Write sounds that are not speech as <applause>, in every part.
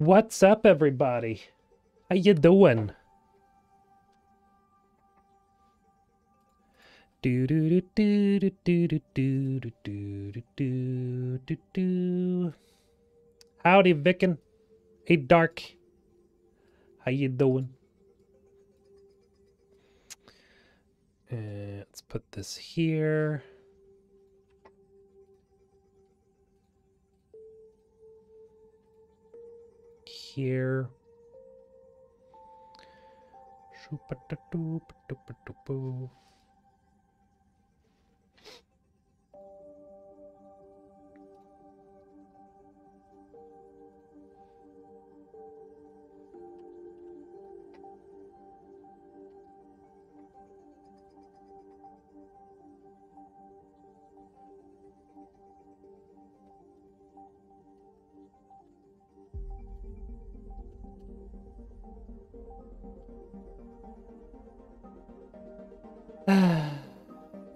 What's up, everybody? How you doing? Do do do do do do do do do do do do. Howdy, Vicken. Hey, Dark. How you doing? And let's put this here. here. da doop doop doop doop <sighs>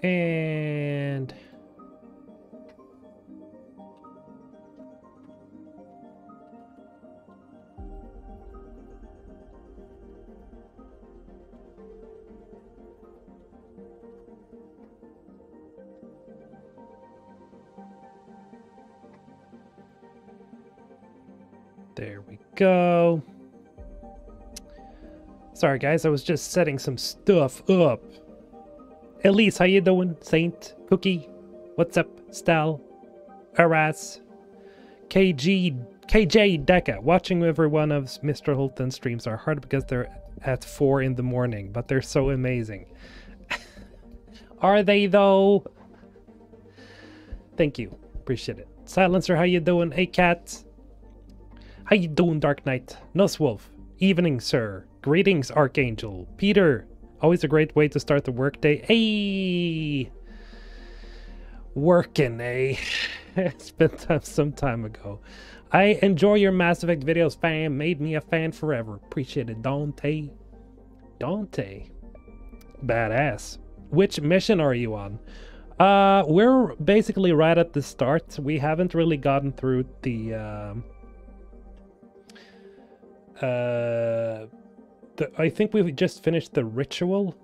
and there we go. Sorry guys, I was just setting some stuff up. Elise, how you doing? Saint, Cookie, what's up? Stal, Aras, KG, KJ Deca. Watching every one of Mr. Hulthen streams are hard because they're at 4 in the morning, but they're so amazing. <laughs> are they though? Thank you. Appreciate it. Silencer, how you doing? Hey, Cat. How you doing, Dark Knight? Nusswolf. Evening, sir. Greetings, Archangel. Peter, Always a great way to start the workday. Hey! Working, eh? <laughs> it's been some time ago. I enjoy your Mass Effect videos, fam. Made me a fan forever. Appreciate it, Dante. Dante. Badass. Which mission are you on? Uh, we're basically right at the start. We haven't really gotten through the... Um, uh, the, I think we've just finished the ritual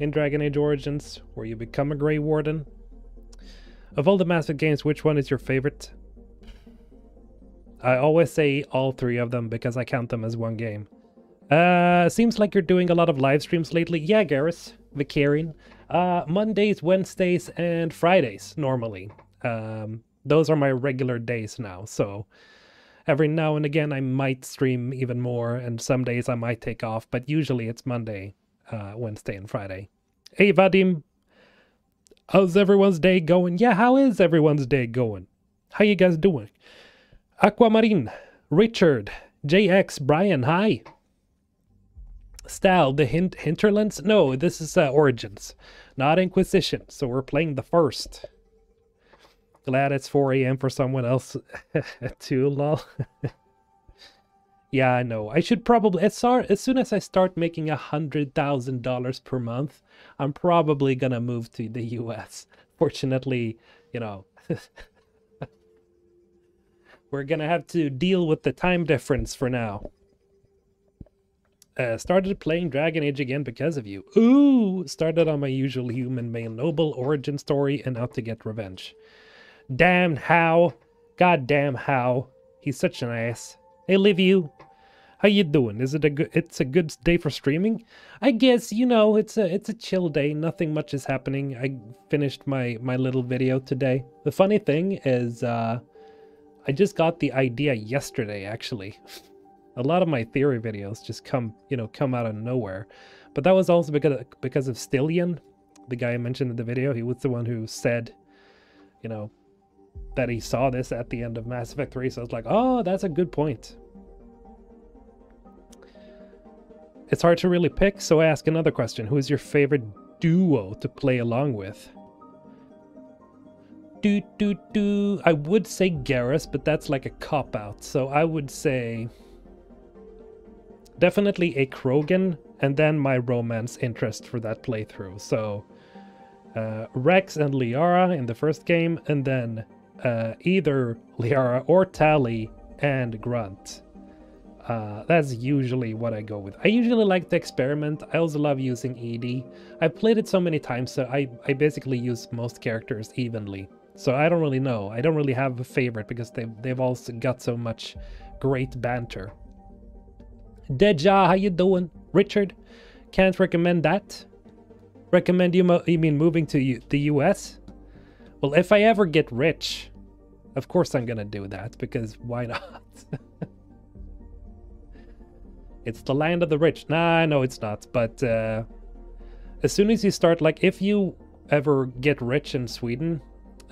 in Dragon Age Origins, where you become a Grey Warden. Of all the Mass Effect games, which one is your favorite? I always say all three of them because I count them as one game. Uh, seems like you're doing a lot of live streams lately. Yeah, Garrus, Vakarian. Uh, Mondays, Wednesdays, and Fridays normally. Um, those are my regular days now, so every now and again I might stream even more, and some days I might take off, but usually it's Monday, uh, Wednesday, and Friday. Hey, Vadim. How's everyone's day going? Yeah, how is everyone's day going? How you guys doing? Aquamarine, Richard, JX, Brian, hi. Stal, the hint hinterlands? No, this is uh, Origins, not Inquisition. So we're playing the first. Glad it's 4 a.m. for someone else <laughs> too, lol. yeah, I know. I should probably, as, as soon as I start making a $100,000 per month, I'm probably gonna move to the US. Fortunately, you know, <laughs> we're gonna have to deal with the time difference for now. Uh, started playing Dragon Age again because of you. Ooh! Started on my usual human male noble origin story and out to get revenge. Damn Howe. God damn Howe. He's such an ass. Hey, Liv, you. How you doing? Is it a good? It's a good day for streaming. I guess you know it's a it's a chill day. Nothing much is happening. I finished my my little video today. The funny thing is, uh, I just got the idea yesterday. Actually, <laughs> a lot of my theory videos just come you know come out of nowhere. But that was also because of, because of Stillion, the guy I mentioned in the video. He was the one who said, you know, that he saw this at the end of Mass Effect 3, so it's like, oh, that's a good point. It's hard to really pick, so I ask another question. Who is your favorite duo to play along with? Do do do. I would say Garrus, but that's like a cop out. So I would say definitely a Krogan, and then my romance interest for that playthrough. So uh, Wrex and Liara in the first game, and then uh, either Liara or Tali and Grunt Uh, that's usually what I go with. I usually like to experiment. I also love using EDI. I've played it so many times, so I, I basically use most characters evenly. So I don't really know. I don't really have a favorite because they've, they've also got so much great banter. Deja, how you doing? Richard, can't recommend that. Recommend you, you mean moving to U the US? Well, if I ever get rich, of course I'm gonna do that, because why not? <laughs> it's the land of the rich. Nah, no, it's not. But uh, as soon as you start, like, if you ever get rich in Sweden,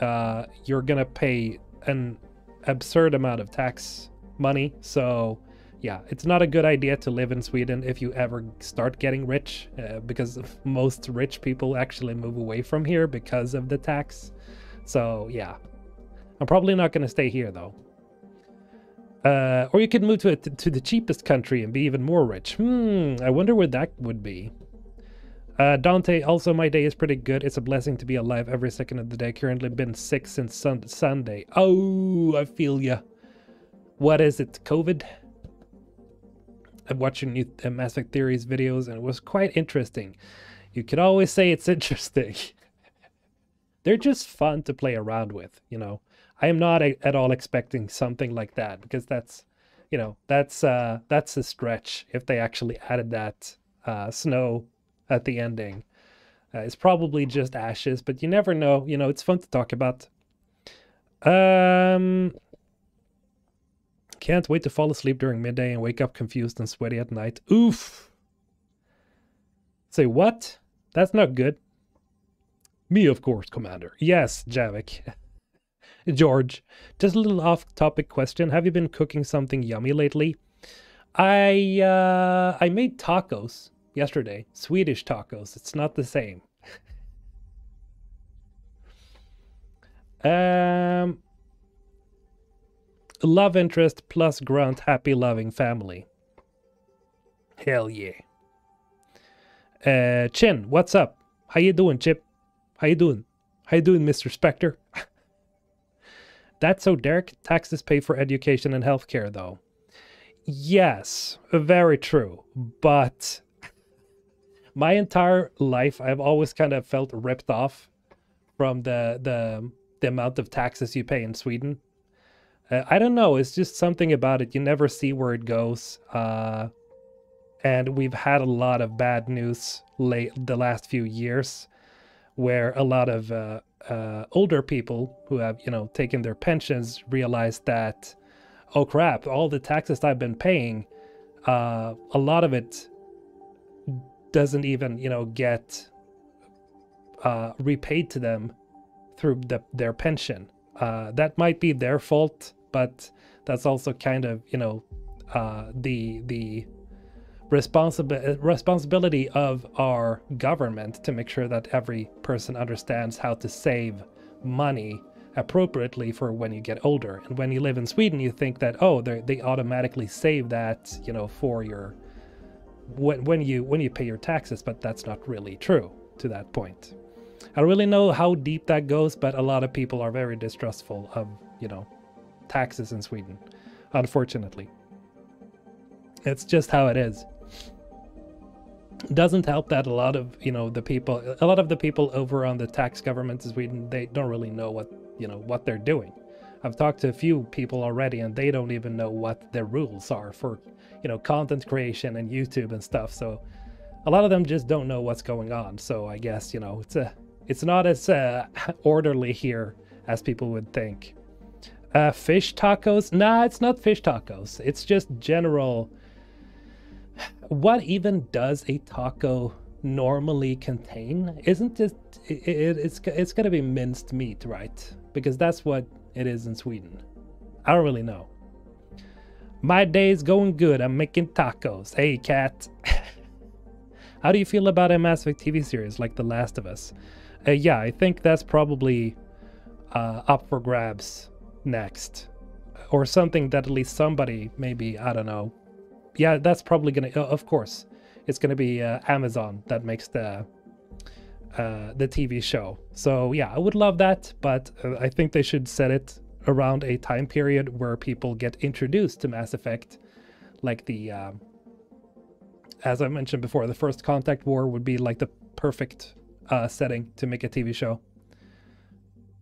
uh, you're gonna pay an absurd amount of tax money. So yeah, it's not a good idea to live in Sweden if you ever start getting rich, uh, because most rich people actually move away from here because of the tax. So yeah, I'm probably not going to stay here though. Uh, or you could move to a, to the cheapest country and be even more rich. Hmm, I wonder where that would be. Uh, Dante, also my day is pretty good. It's a blessing to be alive every second of the day. Currently been sick since sun Sunday. Oh, I feel ya. What is it, COVID? I'm watching new uh, Mass Effect Theories videos and it was quite interesting. You could always say it's <laughs> interesting. They're just fun to play around with, you know. I am not a, at all expecting something like that because that's, you know, that's uh that's a stretch if they actually added that uh snow at the ending. Uh, it's probably just ashes, but you never know. You know, it's fun to talk about. Um, can't wait to fall asleep during midday and wake up confused and sweaty at night. Oof. Say what? That's not good. Me, of course, Commander. Yes, Javik. <laughs> George, just a little off-topic question. Have you been cooking something yummy lately? I uh, I made tacos yesterday. Swedish tacos. It's not the same. <laughs> um, love interest plus grunt happy loving family. Hell yeah. Uh, Chin, what's up? How you doing, Chip? How you doing? How you doing, Mr. Spectre? <laughs> That's so Derek. Taxes pay for education and healthcare, though. Yes, very true. But <laughs> my entire life, I've always kind of felt ripped off from the the the amount of taxes you pay in Sweden. Uh, I don't know. It's just something about it. You never see where it goes. Uh, and we've had a lot of bad news late the last few years, where a lot of uh, uh, older people who have you know taken their pensions realize that, oh crap, all the taxes I've been paying, uh, a lot of it doesn't even you know get uh, repaid to them through the, their pension. Uh, that might be their fault but that's also kind of you know uh, the the responsibility responsibility of our government to make sure that every person understands how to save money appropriately for when you get older. And when you live in Sweden, you think that oh, they automatically save that you know for your when when you when you pay your taxes, but that's not really true to that point. I don't really know how deep that goes, but a lot of people are very distrustful of you know taxes in Sweden, unfortunately. It's just how it is. Doesn't help that a lot of, you know, the people, a lot of the people over on the tax government in Sweden, they don't really know what, you know, what they're doing. I've talked to a few people already and they don't even know what their rules are for, you know, content creation and YouTube and stuff. So a lot of them just don't know what's going on. So I guess, you know, it's a, it's not as uh, <laughs> orderly here as people would think. Uh, fish tacos? Nah, it's not fish tacos. It's just general. What even does a taco normally contain? Isn't it? it, it it's it's gonna be minced meat, right? Because that's what it is in Sweden. I don't really know. My day's going good. I'm making tacos. Hey, cat. <laughs> How do you feel about a Mass Effect TV series like The Last of Us? Uh, yeah, I think that's probably uh, up for grabs next or something that at least somebody maybe i don't know yeah that's probably gonna uh, of course it's gonna be uh, amazon that makes the uh, the tv show so yeah i would love that but uh, i think they should set it around a time period where people get introduced to mass effect like the um, as I mentioned before, the first Contact War would be like the perfect uh, setting to make a TV show,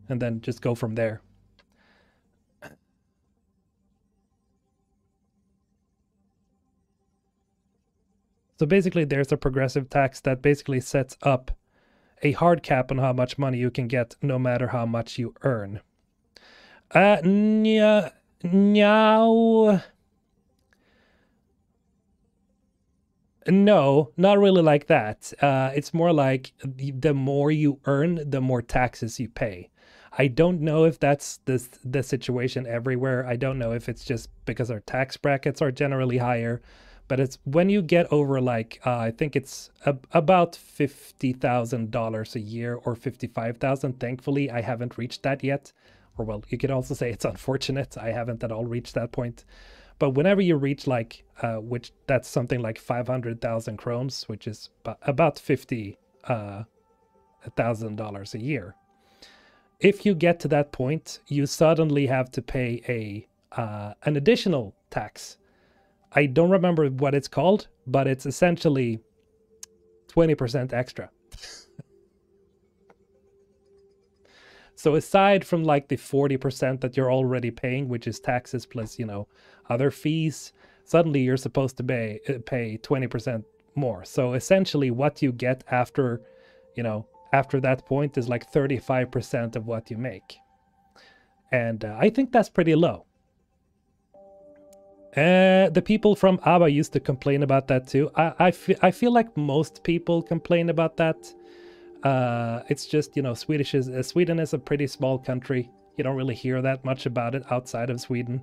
and then just go from there. So basically, there's a progressive tax that basically sets up a hard cap on how much money you can get, no matter how much you earn. Uh, now. No, not really like that. Uh, it's more like the, the more you earn, the more taxes you pay. I don't know if that's the the situation everywhere. I don't know if it's just because our tax brackets are generally higher, but it's when you get over like uh, I think it's a, about fifty thousand dollars a year or fifty five thousand. Thankfully, I haven't reached that yet. Or well, you could also say it's <laughs> unfortunate. I haven't at all reached that point. But whenever you reach like, uh, which that's something like 500,000 krones, which is about fifty uh, thousand dollars a year. If you get to that point, you suddenly have to pay a uh, an additional tax. I don't remember what it's called, but it's essentially 20% extra. <laughs> so aside from like the 40% that you're already paying, which is taxes plus, you know, other fees, suddenly you're supposed to pay uh, pay 20% more. So essentially what you get after, you know, after that point is like 35% of what you make. And uh, I think that's pretty low. Uh, the people from ABBA used to complain about that too. I, I, fe- I feel like most people complain about that. Uh, it's just, you know, Swedish is, uh, Sweden is a pretty small country. You don't really hear that much about it outside of Sweden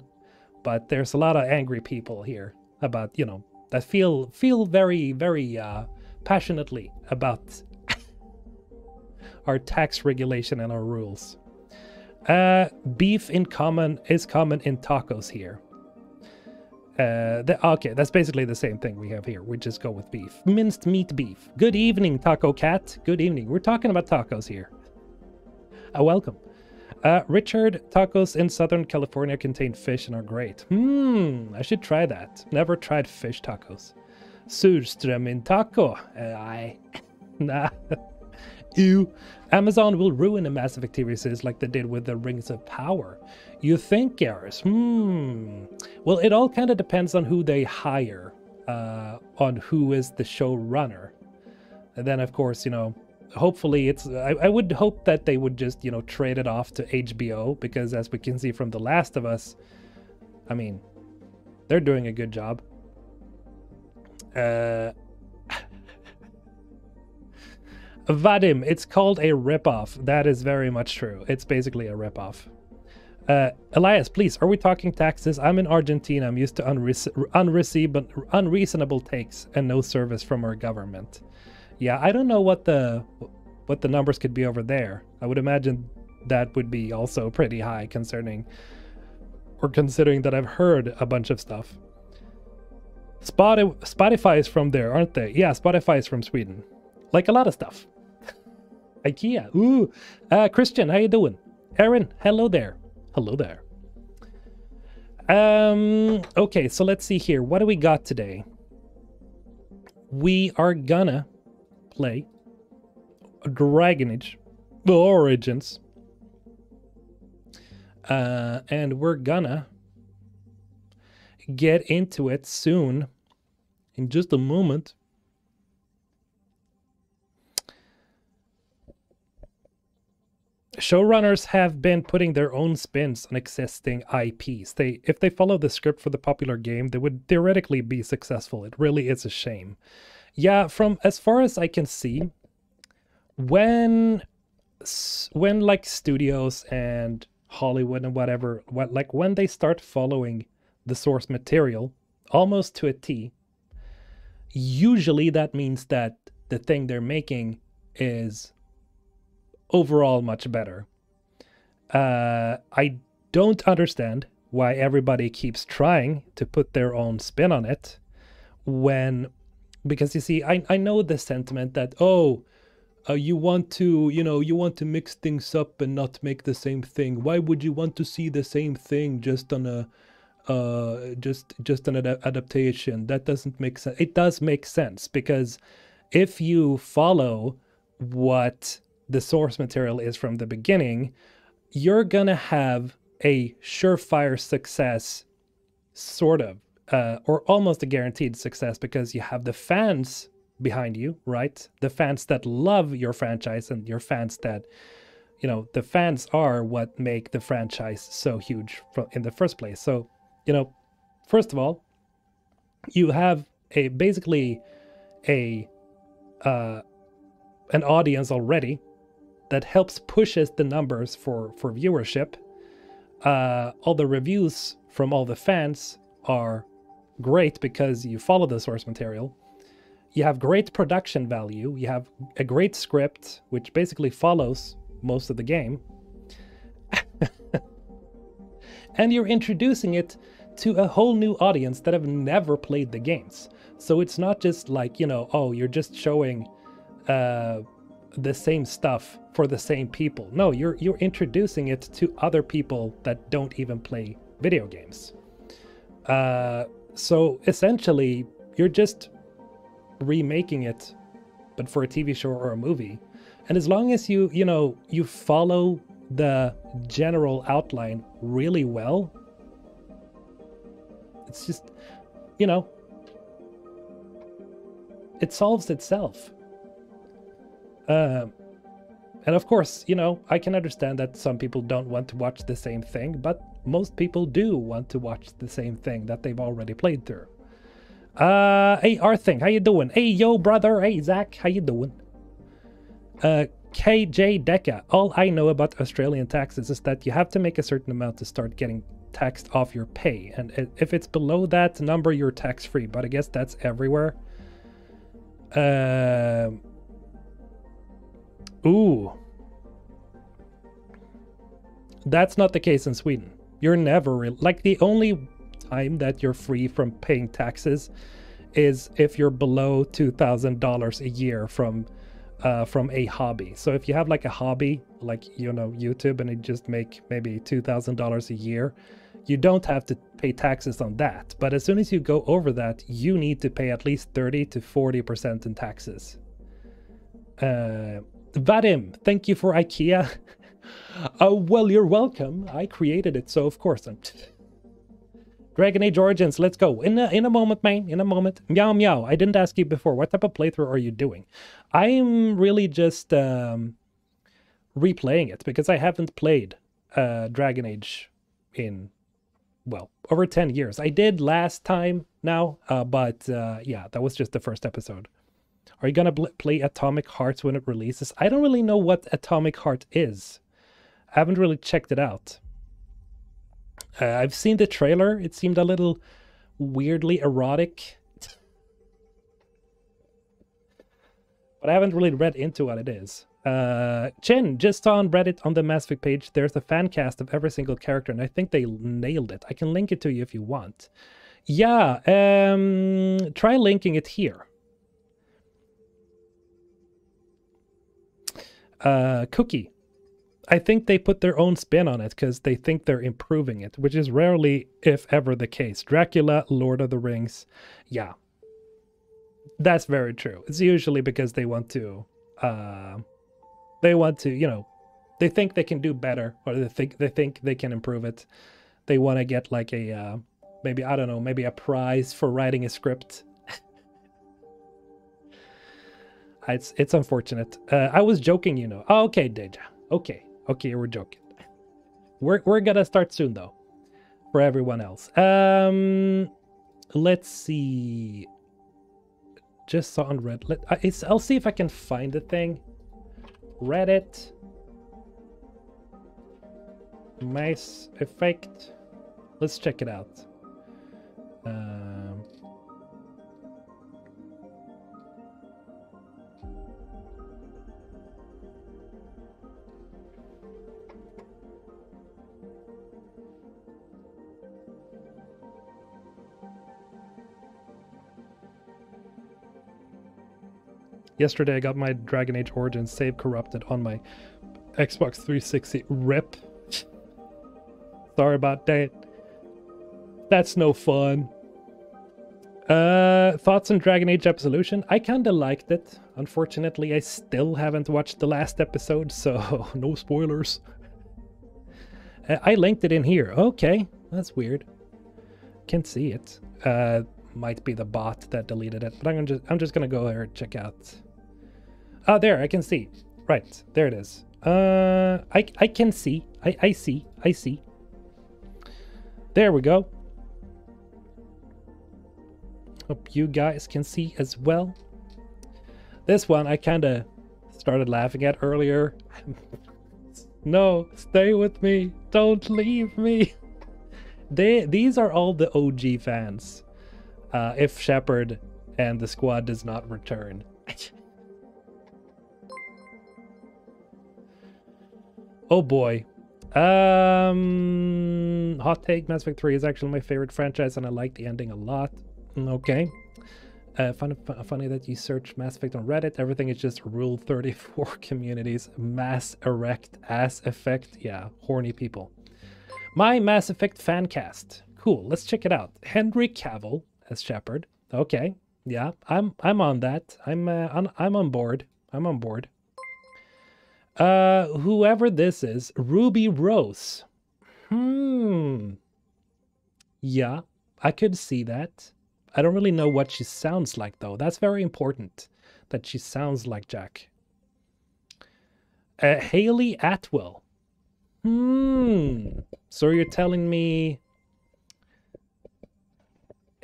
but there's a lot of angry people here about you know that feel feel very very uh, passionately about our tax regulation and our rules. Uh, beef in common is common in tacos here. Uh, the, okay, that's basically the same thing we have here. We just go with beef. Minced meat beef. Good evening, Taco Cat. Good evening. We're talking about tacos here. Uh, welcome. Uh, Richard, tacos in Southern California contain fish and are great. Hmm, I should try that. Never tried fish tacos. Surström in taco. Uh, I. <laughs> nah. Ew. Amazon will ruin a Mass Effect TV series like they did with the Rings of Power. You think, Garrus? Hmm. Well, it all kind of depends on who they hire, uh, on who is the showrunner. And then, of course, you know, hopefully it's I, I, would hope that they would just you know trade it off to hbo because as we can see from the last of us i mean they're doing a good job uh <laughs> vadim it's called a ripoff that is very much true it's basically a ripoff uh, Elias, please, are we talking taxes? I'm in Argentina. I'm used to unre- unreasonable takes and no service from our government. Yeah, I don't know what the what the numbers could be over there. I would imagine that would be also pretty high concerning or considering that I've heard a bunch of stuff. Spotify, Spotify is from there, aren't they? Yeah, Spotify is from Sweden. Like a lot of stuff. <laughs> IKEA. Ooh. Uh, Christian, how you doing? Aaron, hello there. Hello there. Um, okay, so let's see here. What do we got today? We are gonna play Dragon Age Origins. Uh, and we're gonna get into it soon in just a moment. Showrunners have been putting their own spins on existing IPs. They if they follow the script for the popular game, they would theoretically be successful. It really is a shame. Yeah, from as far as I can see, when when like studios and Hollywood and whatever, what like when they start following the source material almost to a T, usually that means that the thing they're making is overall much better. Uh, I don't understand why everybody keeps trying to put their own spin on it when because you see I, I know the sentiment that oh uh, you want to you know you want to mix things up and not make the same thing why would you want to see the same thing just on a uh, just just an ad- adaptation. That doesn't make sense. It does make sense because if you follow what the source material is from the beginning, you're gonna have a surefire success, sort of, uh, or almost a guaranteed success because you have the fans behind you, right? The fans that love your franchise and your fans that, you know, the fans are what make the franchise so huge in the first place. So, you know, first of all, you have a basically a uh, an audience already that helps pushes the numbers for for viewership. Uh, all the reviews from all the fans are great because you follow the source material you have great production value, you have a great script, which basically follows most of the game. <laughs> and you're introducing it to a whole new audience that have never played the games. So it's not just like, you know, oh, you're just showing uh, the same stuff for the same people. No, you're you're introducing it to other people that don't even play video games. Uh, so essentially, you're just remaking it, but for a TV show or a movie. And as long as you, you know, you follow the general outline really well, it's just, you know, it solves itself. Uh, and of course, you know, I can understand that some people don't want to watch the same thing, but most people do want to watch the same thing that they've already played through. Uh, hey, Arthing, how you doing? Hey, yo, brother. Hey, Zach, how you doing? Uh, KJ Deca. All I know about Australian taxes is that you have to make a certain amount to start getting taxed off your pay, and if it's below that number, you're tax free. But I guess that's everywhere. Uh, ooh, that's not the case in Sweden. You're never like the only time that you're free from paying taxes is if you're below $2,000 a year from uh, from a hobby. So if you have like a hobby, like you know YouTube, and you just make maybe two thousand dollars a year, you don't have to pay taxes on that. But as soon as you go over that, you need to pay at least thirty to forty percent in taxes. Uh, Vadim, thank you for IKEA. uh, <laughs> well, you're welcome. I created it, so of course I'm. <laughs> Dragon Age Origins, let's go. In a, in a moment, man. In a moment. Meow meow. I didn't ask you before. What type of playthrough are you doing? I'm really just um, replaying it because I haven't played uh, Dragon Age in, well, over 10 years. I did last time now, uh, but uh, yeah, that was just the first episode. Are you to play Atomic Hearts when it releases? I don't really know what Atomic Heart is. I haven't really checked it out. Uh, I've seen the trailer. It seemed a little weirdly erotic. but I haven't really read into what it is. Uh, Chin, just on Reddit on the Mass Effect page, there's a fan cast of every single character, and I think they nailed it. I can link it to you if you want. Yeah, um, try linking it here. Uh, Cookie, I think they put their own spin on it because they think they're improving it, which is rarely, if ever, the case. Dracula, Lord of the Rings, yeah, that's very true. It's usually because they want to, uh, they want to, you know, they think they can do better, or they think they think they can improve it. They want to get like a, uh, maybe I don't know, maybe a prize for writing a script. It's it's unfortunate. Uh, I was joking, you know. Oh, okay, Deja. Okay, Okay, we're joking. We're we're gonna start soon though. For everyone else. Um let's see. Just saw on Reddit. Let, uh, it's, I'll see if I can find the thing. Reddit. Mass effect. Let's check it out. Um, Yesterday I got my Dragon Age Origins save corrupted on my Xbox 360. RIP. Sorry about that. That's no fun. Uh, thoughts on Dragon Age Absolution? I kinda liked it. Unfortunately, I still haven't watched the last episode, <laughs> so no spoilers. Uh, I linked it in here. Okay, that's weird. Can't see it. Uh, might be the bot that deleted it, but I'm just I'm just gonna go there and check out. Oh, there I can see. Right there it is. Uh, I I can see. I I see. I see. There we go. Hope you guys can see as well. This one I kind of started laughing at earlier. <laughs> no, stay with me. Don't leave me. <laughs> They these are all the OG fans. Uh, if Shepard and the squad does not return. <laughs> oh boy. Um, hot take: Mass Effect 3 is actually my favorite franchise, and I like the ending a lot. Okay. Uh, fun, funny that you search Mass Effect on Reddit. Everything is just Rule 34 <laughs> communities. Mass Erect Ass Effect. Yeah, horny people. My Mass Effect fan cast. Cool. Let's check it out. Henry Cavill as Shepard. Okay. Yeah, I'm I'm on that. I'm uh, on, I'm on board. I'm on board. Uh, whoever this is, Ruby Rose. Hmm. Yeah, I could see that. I don't really know what she sounds like, though. That's very important, that she sounds like Jack. Uh, Hayley Atwell. Hmm. So you're telling me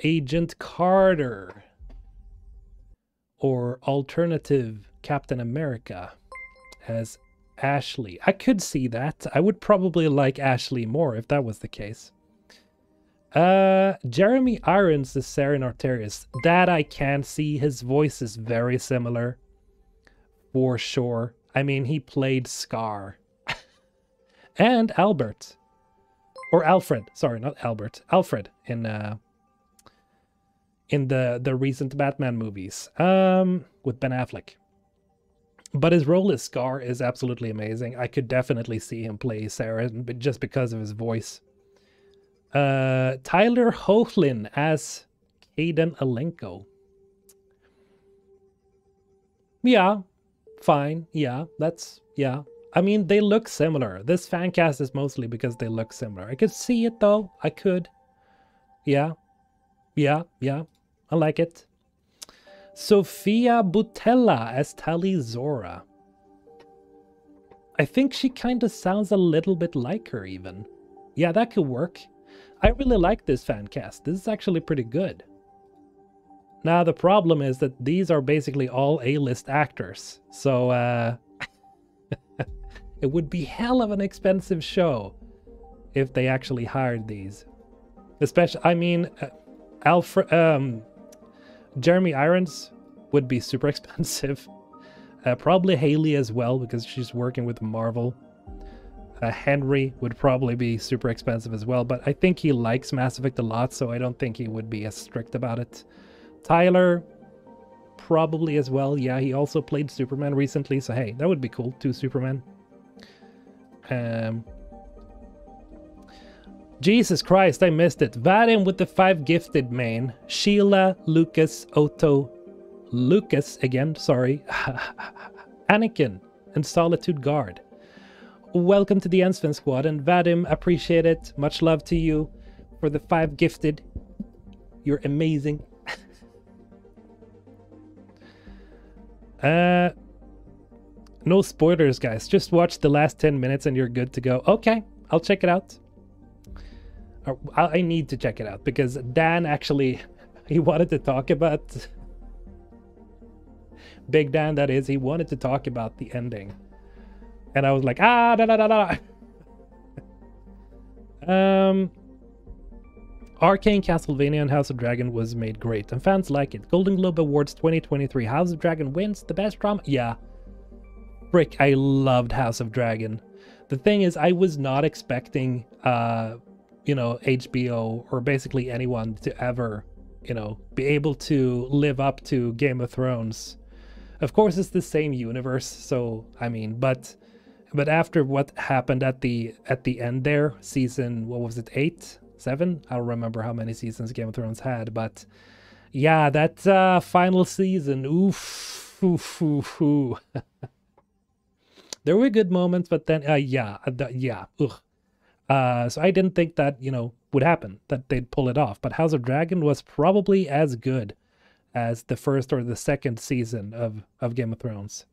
Agent Carter or alternative Captain America as Ashley. I could see that. I would probably like Ashley more if that was the case. Uh, Jeremy Irons is Saren Arterius. That I can see. His voice is very similar. For sure. I mean, he played Scar. <laughs> and Albert. Or Alfred. Sorry, not Albert. Alfred in uh in the the recent Batman movies. Um with Ben Affleck. But his role as Scar is absolutely amazing. I could definitely see him play but just because of his voice. Uh, Tyler Hoechlin as Kaidan Alenko. Yeah, fine. Yeah, that's yeah. I mean, they look similar. This fan cast is mostly because they look similar. I could see it though. I could. Yeah, yeah, yeah. I like it. Sofia Boutella as Tali'Zorah. I think she kind of sounds a little bit like her, even. Yeah, that could work. I really like this fan cast. This is actually pretty good. Now, the problem is that these are basically all A-list actors. So, uh, <laughs> it would be hell of an expensive show if they actually hired these. Especially, I mean, uh, Alfred, um, Jeremy Irons would be super <laughs> expensive. Uh, probably Hayley as well because she's working with Marvel. Uh, Henry would probably be super expensive as well, but I think he likes Mass Effect a lot, so I don't think he would be as strict about it. Tyler, probably as well. Yeah, he also played Superman recently, so hey, that would be cool. Two Superman. Um, Jesus Christ, I missed it. Vadim with the five gifted main. Sheila, Lucas, Otto, Lucas again, sorry. <laughs> Anakin, and Solitude Guard welcome to the NSVEN Squad. And Vadim, appreciate it. Much love to you for the five gifted. You're amazing. <laughs> uh, no spoilers, guys. Just watch the last 10 minutes and you're good to go. Okay, I'll check it out. I need to check it out because Dan actually, <laughs> he wanted to talk about... Big Dan, that is, he wanted to talk about the ending and I was like, ah, da da da da. <laughs> um, Arcane Castlevania and House of Dragon was made great, and fans like it. Golden Globe Awards 2023. House of Dragon wins the best drama. Yeah, frick, I loved House of Dragon. The thing is, I was not expecting, uh, you know, HBO or basically anyone to ever, you know, be able to live up to Game of Thrones. Of course, it's the same universe, so I mean, but but after what happened at the at the end there, season what was it eight? seven. I don't remember how many seasons Game of Thrones had, but yeah, that uh, final season, oof, oof, oof, oof. <laughs> there were good moments, but then, uh, yeah, uh, yeah, ugh. Uh, so I didn't think that you know would happen that they'd pull it off. But House of Dragon was probably as good as the first or the second season of of Game of Thrones.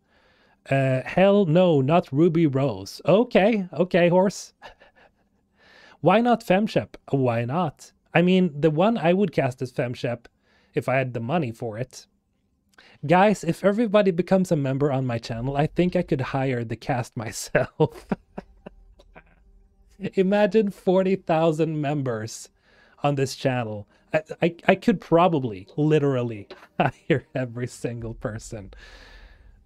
Uh, hell no, not Ruby Rose. Okay, okay, horse. <laughs> Why not Femshep? Why not? I mean, the one I would cast as Femshep if I had the money for it. Guys, if everybody becomes a member on my channel, I think I could hire the cast <laughs> myself. Imagine 40,000 members on this channel. I, I, I could probably, literally, <laughs> hire every single person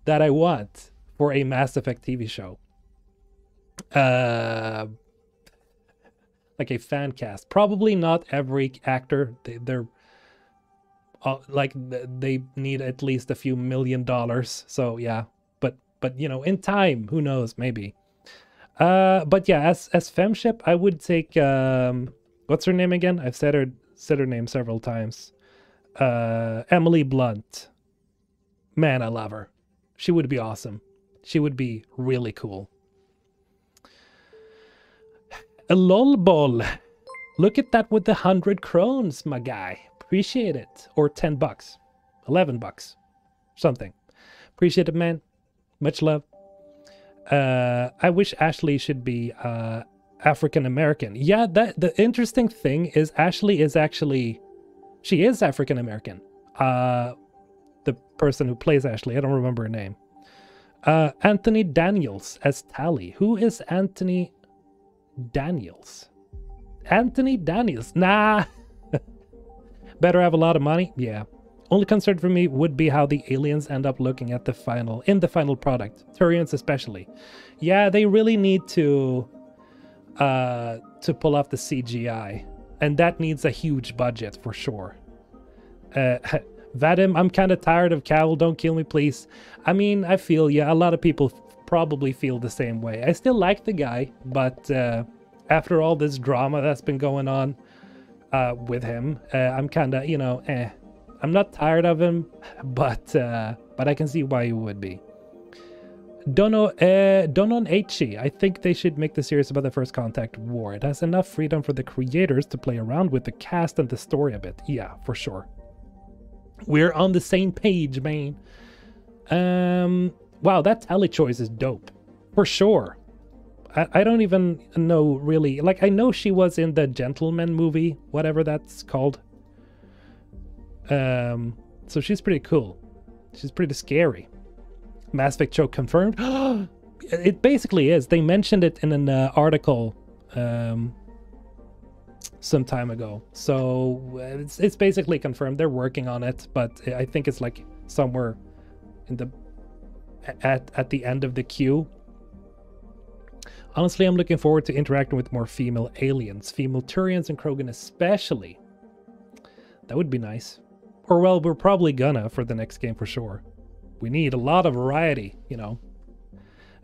that I want for a Mass Effect TV show. Uh, like a fan cast. Probably not every actor. They, they're uh, like they need at least a few million dollars. So yeah, but but you know, in time, who knows? Maybe. Uh, but yeah, as as Femshep, I would take um, what's her name again? I've said her said her name several times. Uh, Emily Blunt. Man, I love her. She would be awesome. She would be really cool. A lol ball. Look at that with the hundred crones, my guy. Appreciate it. Or 10 bucks. 11 bucks. Something. Appreciate it, man. Much love. Uh, I wish Ashley should be uh, African American. Yeah, that the interesting thing is Ashley is actually she is African American. Uh, the person who plays Ashley, I don't remember her name. Uh, Anthony Daniels as Tali. Who is Anthony Daniels. Anthony Daniels. Nah. <laughs> Better have a lot of money? Yeah. Only concern for me would be how the aliens end up looking at the final in the final product. Turians especially. Yeah, they really need to uh to pull off the CGI. And that needs a huge budget for sure. Uh <laughs> Vadim, I'm kind of tired of Cavill. Don't kill me, please. I mean, I feel, yeah, a lot of people probably feel the same way. I still like the guy, but uh, after all this drama that's been going on uh, with him, uh, I'm kind of, you know, eh. I'm not tired of him, <laughs> but uh, but I can see why you would be. Dono, uh, Donon Eichi. I think they should make the series about the First Contact War. It has enough freedom for the creators to play around with the cast and the story a bit. Yeah, for sure. We're on the same page, man. Um, wow, that Tali choice is dope. For sure. I, I don't even know really. Like, I know she was in the Gentleman movie, whatever that's called. Um, so she's pretty cool. She's pretty scary. Mass Effect choke confirmed. <gasps> it basically is. They mentioned it in an uh, article um, some time ago. So it's, it's basically confirmed. They're working on it, but I think it's like somewhere in the at at the end of the queue. Honestly, I'm looking forward to interacting with more female aliens, female Turians and Krogan especially. That would be nice. Or well, we're probably gonna for the next game for sure. We need a lot of variety, you know.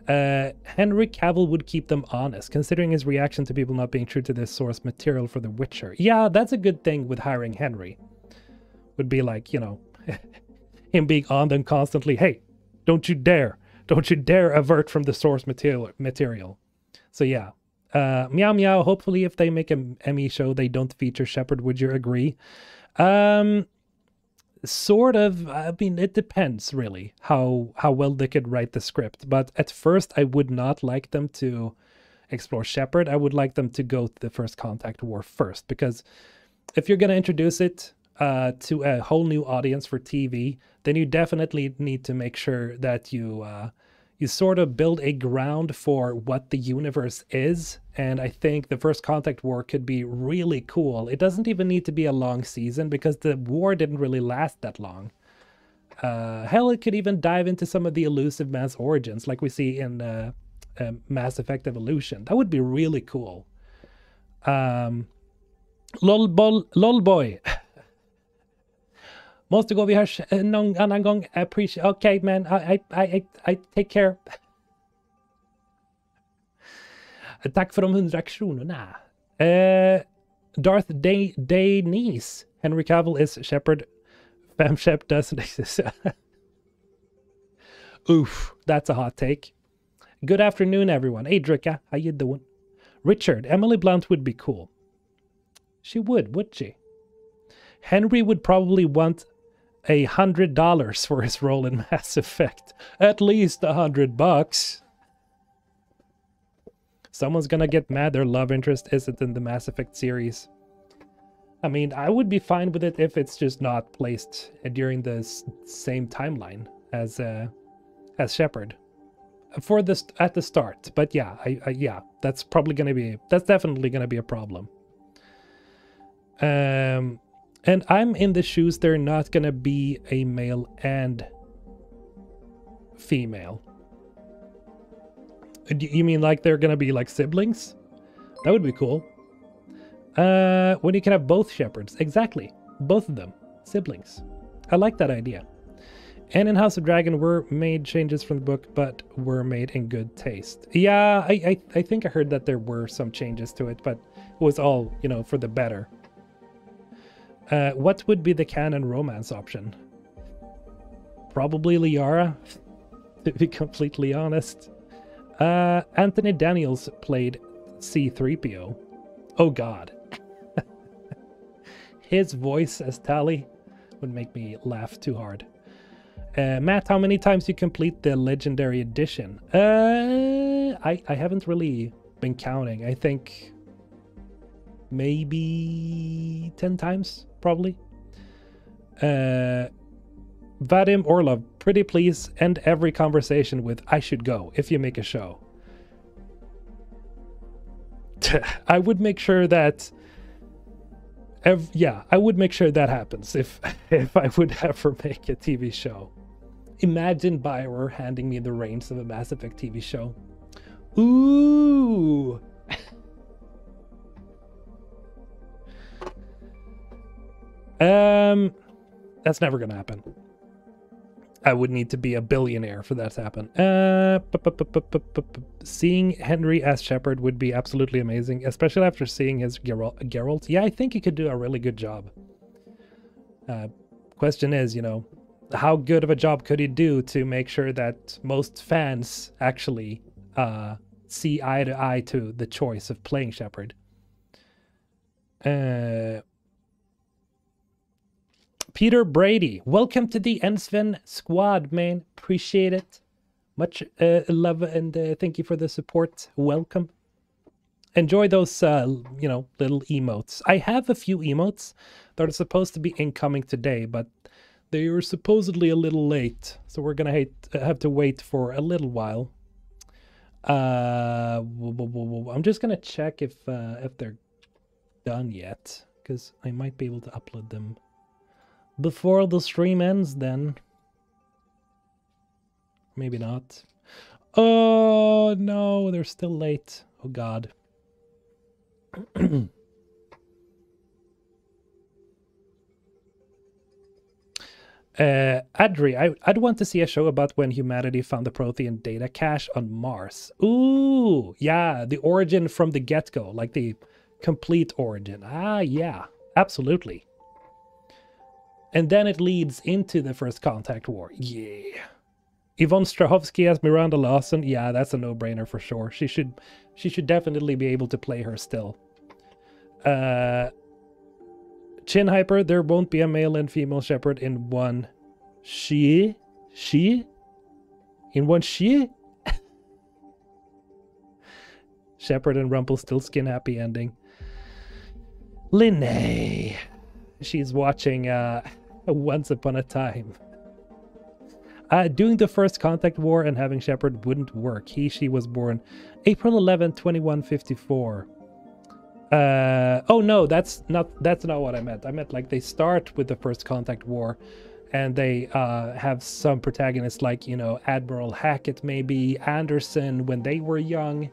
Uh, Henry Cavill would keep them honest, considering his reaction to people not being true to the source material for The Witcher. Yeah, that's a good thing with hiring Henry. Would be like, you know, <laughs> him being on them constantly. Hey, don't you dare. Don't you dare avert from the source material. material. So yeah. Uh, meow meow. Hopefully, if they make an Emmy show, they don't feature Shepard. Would you agree? Um, sort of. I mean, it depends really how how well they could write the script. But at first, I would not like them to explore Shepard. I would like them to go to the first contact war first because if you're gonna introduce it uh, to a whole new audience for TV, then you definitely need to make sure that you uh, you sort of build a ground for what the universe is. And I think the first contact war could be really cool. It doesn't even need to be a long season because the war didn't really last that long. Uh, hell, it could even dive into some of the elusive mass origins, like we see in uh, uh, Mass Effect Evolution. That would be really cool. Um, lol, lol boy. <laughs> Måste gå, vi hörs någon annan gång. Appreciate, okay man, I, I, I, I take care. <laughs> Tack för de hundra kronorna. Uh, Darth Day Day Niece. Henry Cavill is Shepard. Femshep doesn't <laughs> exist. Oof, that's a hot take. Good afternoon, everyone. Hey, Drika, how you doing? Richard, Emily Blunt would be cool. She would, would she? Henry would probably want a hundred dollars for his role in <laughs> Mass Effect. At least a hundred bucks. Someone's gonna get mad their love interest isn't in the Mass Effect series. I mean, I would be fine with it if it's just not placed during the same timeline as uh, as Shepard for this at the start. But yeah, I, I yeah, that's probably gonna be that's definitely gonna be a problem. Um, and I'm in the shoes. They're not gonna be a male and female. You mean like they're gonna be like siblings? That would be cool. Uh, when you can have both Shepards. exactly, both of them, siblings. I like that idea. And in House of Dragon were made changes from the book, but were made in good taste. Yeah, I, I, I think I heard that there were some changes to it, but it was all, you know, for the better. Uh, what would be the canon romance option? Probably Liara, <laughs> to be completely honest. Uh, Anthony Daniels played C3PO. Oh god. <laughs> His voice as Tali would make me laugh too hard. Uh, Matt, how many times you complete the legendary edition? Uh, I I haven't really been counting. I think maybe ten times, probably. Uh, Vadim Orlov, pretty please end every conversation with "I should go" if you make a show. <laughs> I would make sure that. Ev- yeah, I would make sure that happens if <laughs> if I would <laughs> ever make a TV show. Imagine Bioware handing me the reins of a Mass Effect TV show. Ooh! um, that's never gonna happen. I would need to be a billionaire for that to happen. Uh, seeing Henry as Shepard would be absolutely amazing, especially after seeing his Geralt. Yeah, I think he could do a really good job. Uh, question is, you know, how good of a job could he do to make sure that most fans actually uh, see eye to eye to the choice of playing Shepard? Uh, Peter Brady, welcome to the NSVEN squad, man. Appreciate it. Much uh, love and uh, thank you for the support. Welcome. Enjoy those, uh, you know, little emotes. I have a few emotes that are supposed to be incoming today, but they were supposedly a little late, so we're gonna have to wait for a little while. Uh, I'm just gonna check if uh, if they're done yet, because I might be able to upload them before the stream ends. Then maybe not. Oh no, they're still late. Oh God. <clears throat> Uh, Adri, I, I'd want to see a show about when humanity found the Prothean data cache on Mars. Ooh, yeah, the origin from the get-go, like the complete origin. Ah, yeah, absolutely. And then it leads into the First Contact War. Yeah. Yvonne Strahovski as Miranda Lawson. Yeah, that's a no-brainer for sure. She should she should definitely be able to play her still. Uh Chin Hyper, there won't be a male and female Shepard in one she she in one she <laughs> Shepherd and Rumpelstiltskin happy ending. Linne. She's watching uh <laughs> Once Upon a Time. Uh, doing the first contact war and having Shepard wouldn't work. He, she was born April 11, 2154. Uh, oh no, that's not that's not what I meant. I meant like they start with the first contact war, and they uh, have some protagonists like you know Admiral Hackett, maybe Anderson when they were young.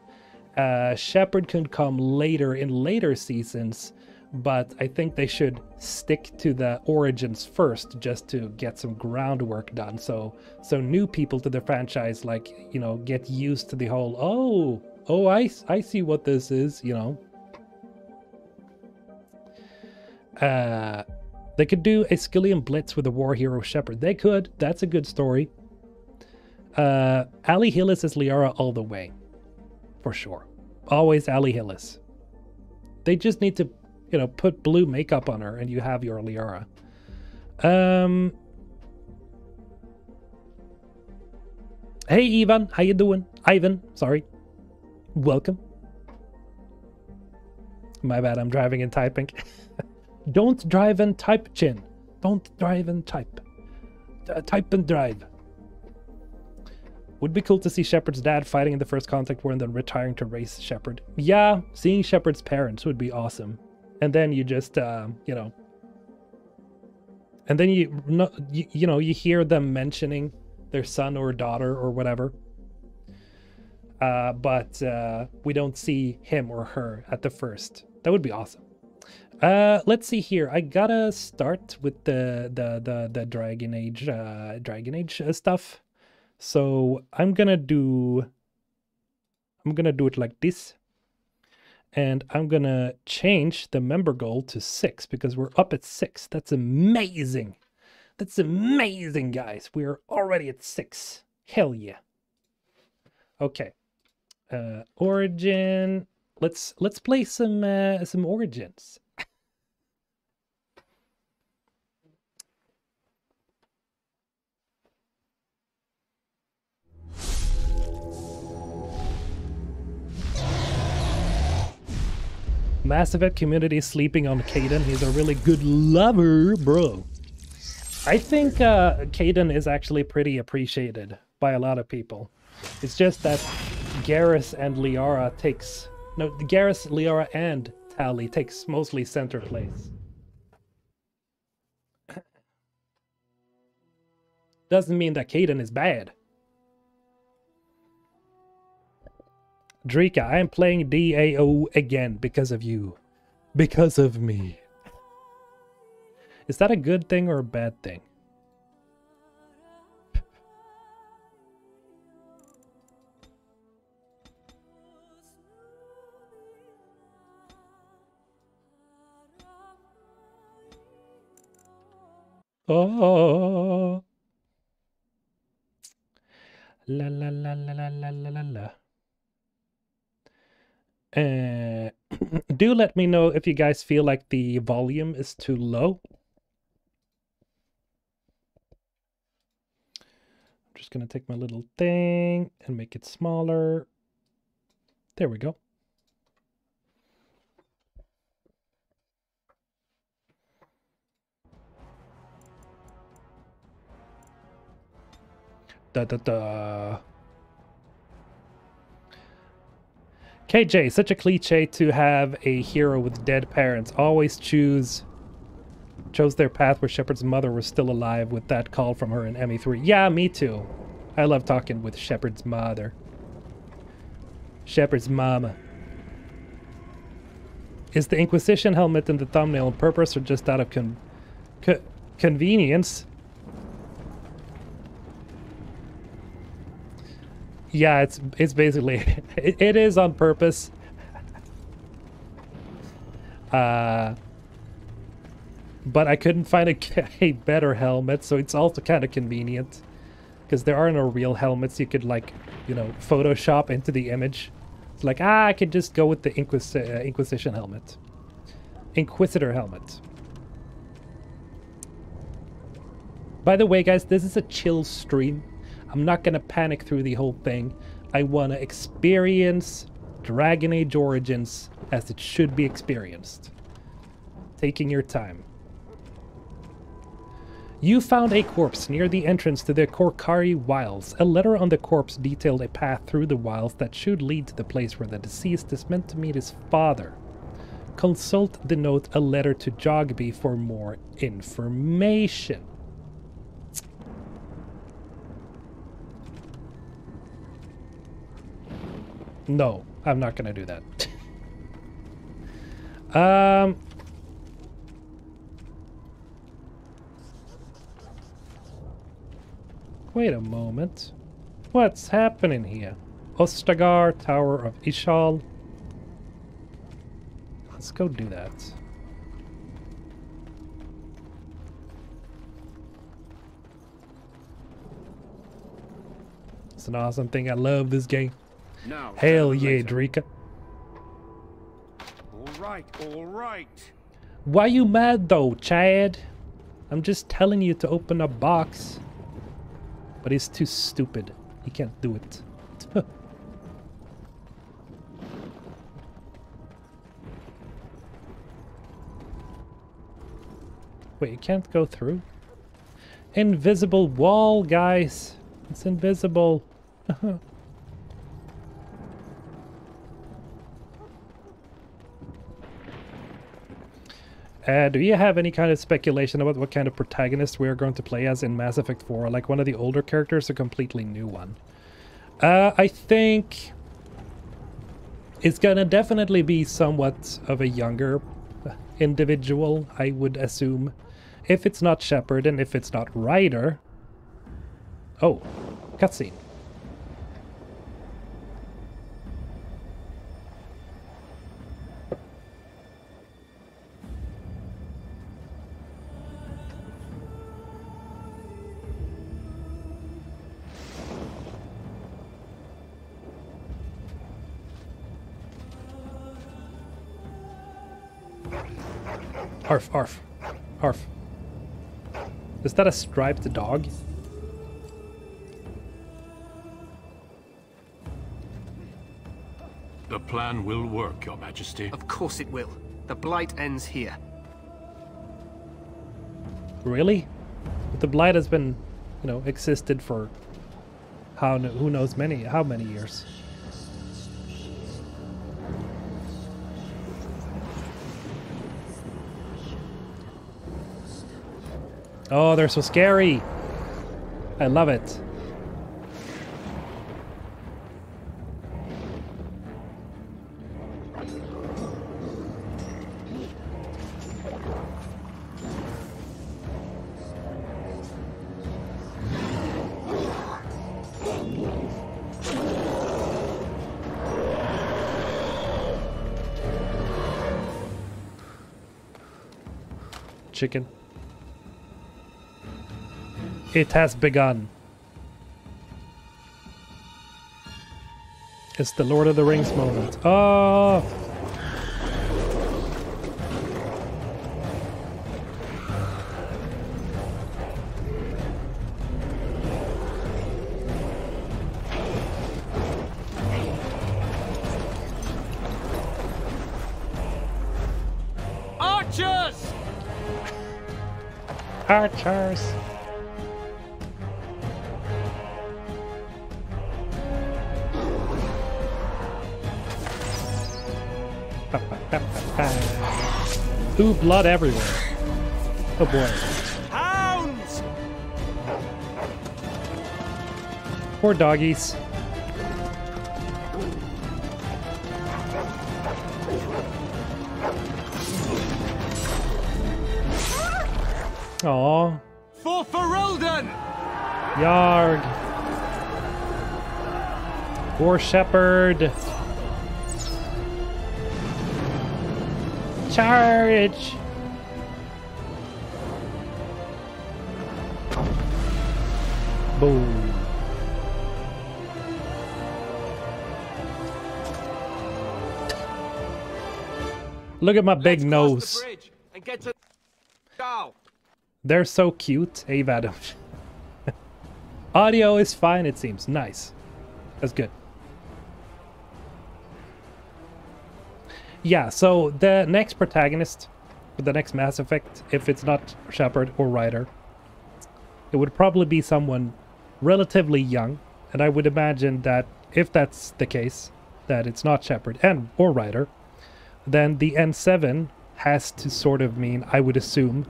Uh, Shepard can come later in later seasons, but I think they should stick to the origins first, just to get some groundwork done. So so new people to the franchise like you know get used to the whole oh oh I I see what this is you know Uh, they could do a Skyllian Blitz with a war hero Shepard. They could. That's a good story. Uh, Ali Hillis is Liara all the way. For sure. Always Ali Hillis. They just need to, you know, put blue makeup on her and you have your Liara. Um, Hey Ivan, how you doing? Ivan, sorry. Welcome. My bad, I'm driving and typing. <laughs> Don't drive and type, Chin. Don't drive and type. Uh, type and drive. Would be cool to see Shepard's dad fighting in the first contact war and then retiring to race Shepard. Yeah, seeing Shepard's parents would be awesome. And then you just, uh, you know, and then you, you, you know, you hear them mentioning their son or daughter or whatever. Uh, but uh, we don't see him or her at the first. That would be awesome. Uh, let's see here. I gotta start with the the the, the Dragon Age uh, Dragon Age uh, stuff. So I'm gonna do. I'm gonna do it like this, and I'm gonna change the member goal to six because we're up at six. That's amazing. That's amazing, guys. We're already at six. Hell yeah. Okay. Uh, origin. Let's let's play some uh, some origins. Mass Effect community sleeping on Kaidan. He's a really good lover, bro. I think uh, Kaidan is actually pretty appreciated by a lot of people. It's just that Garrus and Liara takes... No, Garrus, Liara, and Tali takes mostly center place. <coughs> Doesn't mean that Kaidan is bad. Drika, I am playing DAO again because of you. Because of me. Is that a good thing or a bad thing? Oh. La la la la la la la la. Uh, <clears throat> do let me know if you guys feel like the volume is too low. I'm just going to take my little thing and make it smaller. There we go. Da da da. KJ, such a cliche to have a hero with dead parents. Always choose chose their path where Shepard's mother was still alive with that call from her in ME3. Yeah, me too. I love talking with Shepard's mother. Shepard's mama. Is the Inquisition helmet in the thumbnail on purpose or just out of con co convenience? Yeah, it's it's basically it, it is on purpose. Uh but I couldn't find a, <laughs> a better helmet, so it's also kind of convenient. Because there are no real helmets you could, like, you know, Photoshop into the image. It's like, ah, I could just go with the Inquis uh, Inquisition helmet. Inquisitor helmet. By the way, guys, this is a chill stream. I'm not going to panic through the whole thing. I want to experience Dragon Age Origins as it should be experienced. Taking your time. You found a corpse near the entrance to the Korcari Wilds. A letter on the corpse detailed a path through the wilds that should lead to the place where the deceased is meant to meet his father. Consult the note A Letter to Jogby for more information. No, I'm not going to do that. um, Wait a moment. What's happening here? Ostagar, Tower of Ishal. Let's go do that. It's an awesome thing. I love this game. Now, Hell yeah. Drika. All right, all right. Why you mad though, Chad? I'm just telling you to open a box. But he's too stupid. He can't do it. <laughs> Wait, you can't go through? Invisible wall, guys. It's invisible. <laughs> Uh, do you have any kind of speculation about what kind of protagonist we are going to play as in Mass Effect 4? Like one of the older characters, a completely new one? Uh, I think it's gonna definitely be somewhat of a younger individual, I would assume. If it's not Shepard and if it's not Ryder. Oh, cutscene. Arf, arf, arf. Is that a striped dog? The plan will work, Your Majesty. Of course it will. The blight ends here. Really? But the blight has been, you know, existed for how who knows many how many years. Oh, they're so scary. I love it. Chicken. It has begun. It's the Lord of the Rings moment. Oh! Blood everywhere. Oh boy. Hounds! Poor doggies. Aw, For Ferelden! Yarg. Poor shepherd. Charge! Boom. Look at my big Let's cross nose. the and get to Gal. They're so cute. Ave Adam. <laughs> Audio is fine, it seems. Nice. That's good. Yeah, so the next protagonist for the next Mass Effect, if it's not Shepard or Ryder, it would probably be someone relatively young. And I would imagine that if that's the case, that it's not Shepard and or Ryder, then the N7 has to sort of mean, I would assume,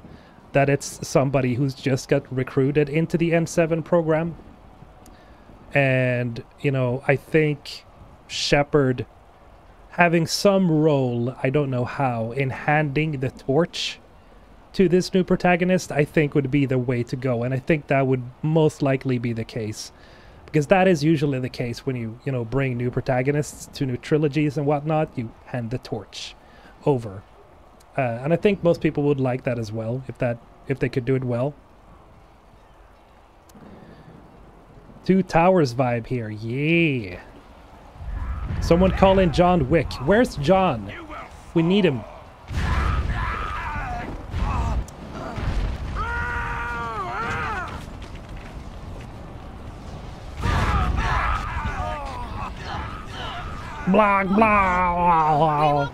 that it's somebody who's just got recruited into the N7 program. And, you know, I think Shepard having some role, I don't know how, in handing the torch to this new protagonist, I think would be the way to go. And I think that would most likely be the case. Because that is usually the case when you, you know, bring new protagonists to new trilogies and whatnot, you hand the torch over. Uh, and I think most people would like that as well, if that if they could do it well. Two towers vibe here. Yeah. Someone call in John Wick. Where's John? We need him. Blah, blah.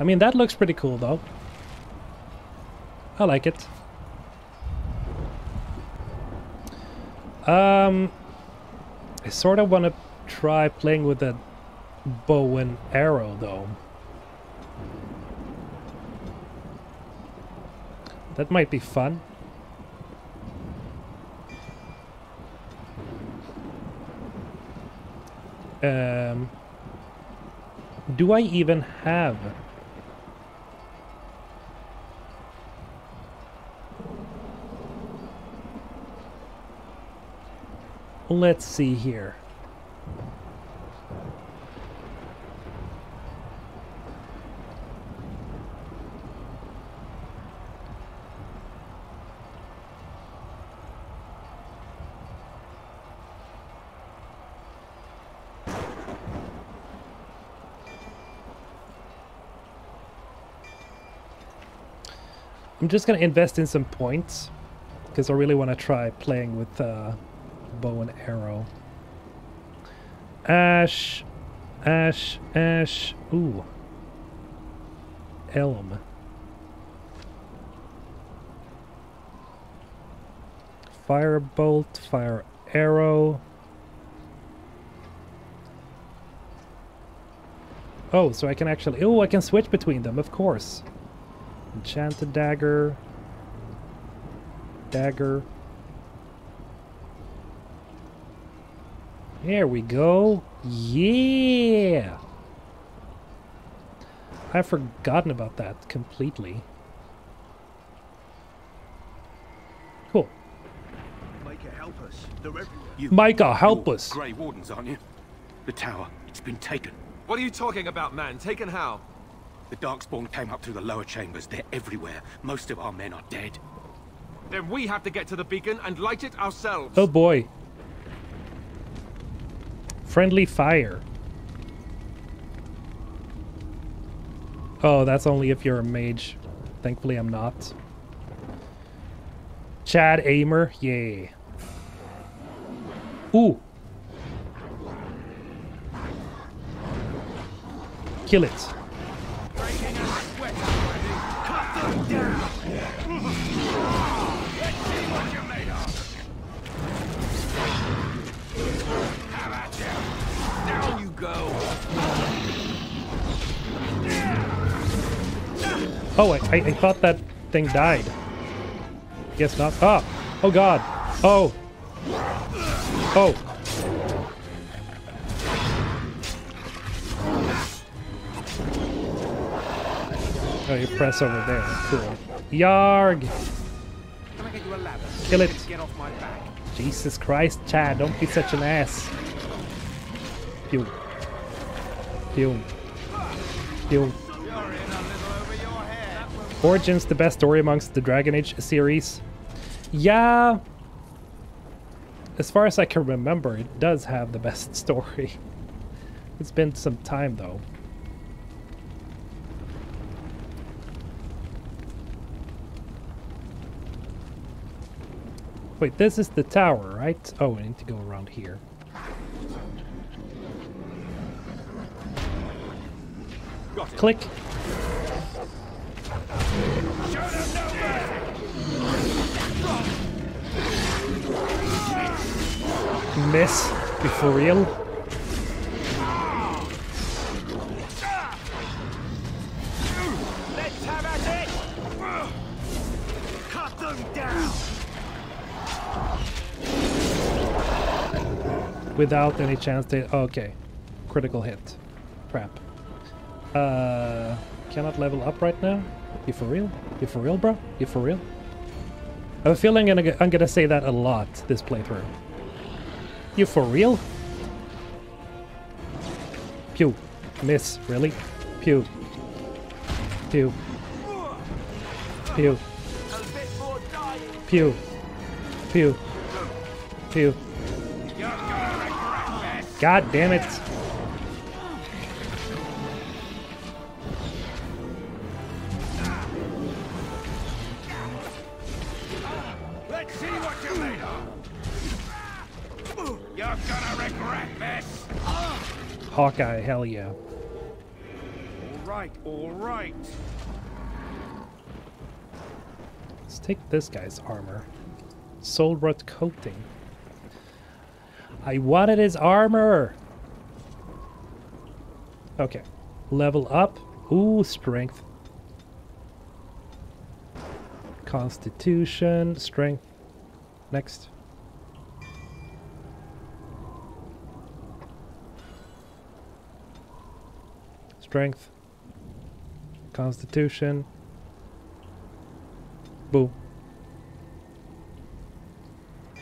I mean, that looks pretty cool, though. I like it. Um, I sort of want to try playing with a bow and arrow, though. That might be fun. Um, do I even have... Let's see here. I'm just gonna invest in some points because I really want to try playing with uh, bow and arrow. Ash, ash, ash. Ooh, elm. Fire bolt, fire arrow. Oh, so I can actually... Oh, I can switch between them, of course. Enchanted dagger. Dagger. There we go. Yeah! I've forgotten about that completely. Cool. Maker, help us. They're everywhere. You, Maker, help you're us. Grey Wardens, aren't you? The tower, it's been taken. What are you talking about, man? Taken how? The Darkspawn came up through the lower chambers. They're everywhere. Most of our men are dead. Then we have to get to the beacon and light it ourselves. Oh boy. Friendly fire. Oh, that's only if you're a mage. Thankfully, I'm not. Chad Aimer, yay. Ooh. Kill it. Oh, I, I, I thought that thing died. Guess not. Ah! Oh god! Oh! Oh! Oh, you press over there. Cool. Yarg! Kill it. Jesus Christ, Chad, don't be such an ass. Pew. Pew. Pew. Origins, the best story amongst the Dragon Age series. Yeah. As far as I can remember, it does have the best <laughs> story. It's been some time though. Wait, this is the tower, right? Oh, I need to go around here. Click. Miss. Be for real? Let's have at it. Cut them down. Without any chance to... oh, okay. Critical hit. Crap. Uh, cannot level up right now? You for real? You for real, bro? You for real? I have a feeling I'm gonna, I'm gonna say that a lot this playthrough. You for real? Pew. Miss, really? Pew. Pew. Pew. Pew. Pew. Pew. God damn it. Hawkeye, hell yeah. All right, all right. Let's take this guy's armor. Soul rot coating. I wanted his armor! Okay. Level up. Ooh, strength. Constitution, strength. Next. Strength. Constitution. Boom.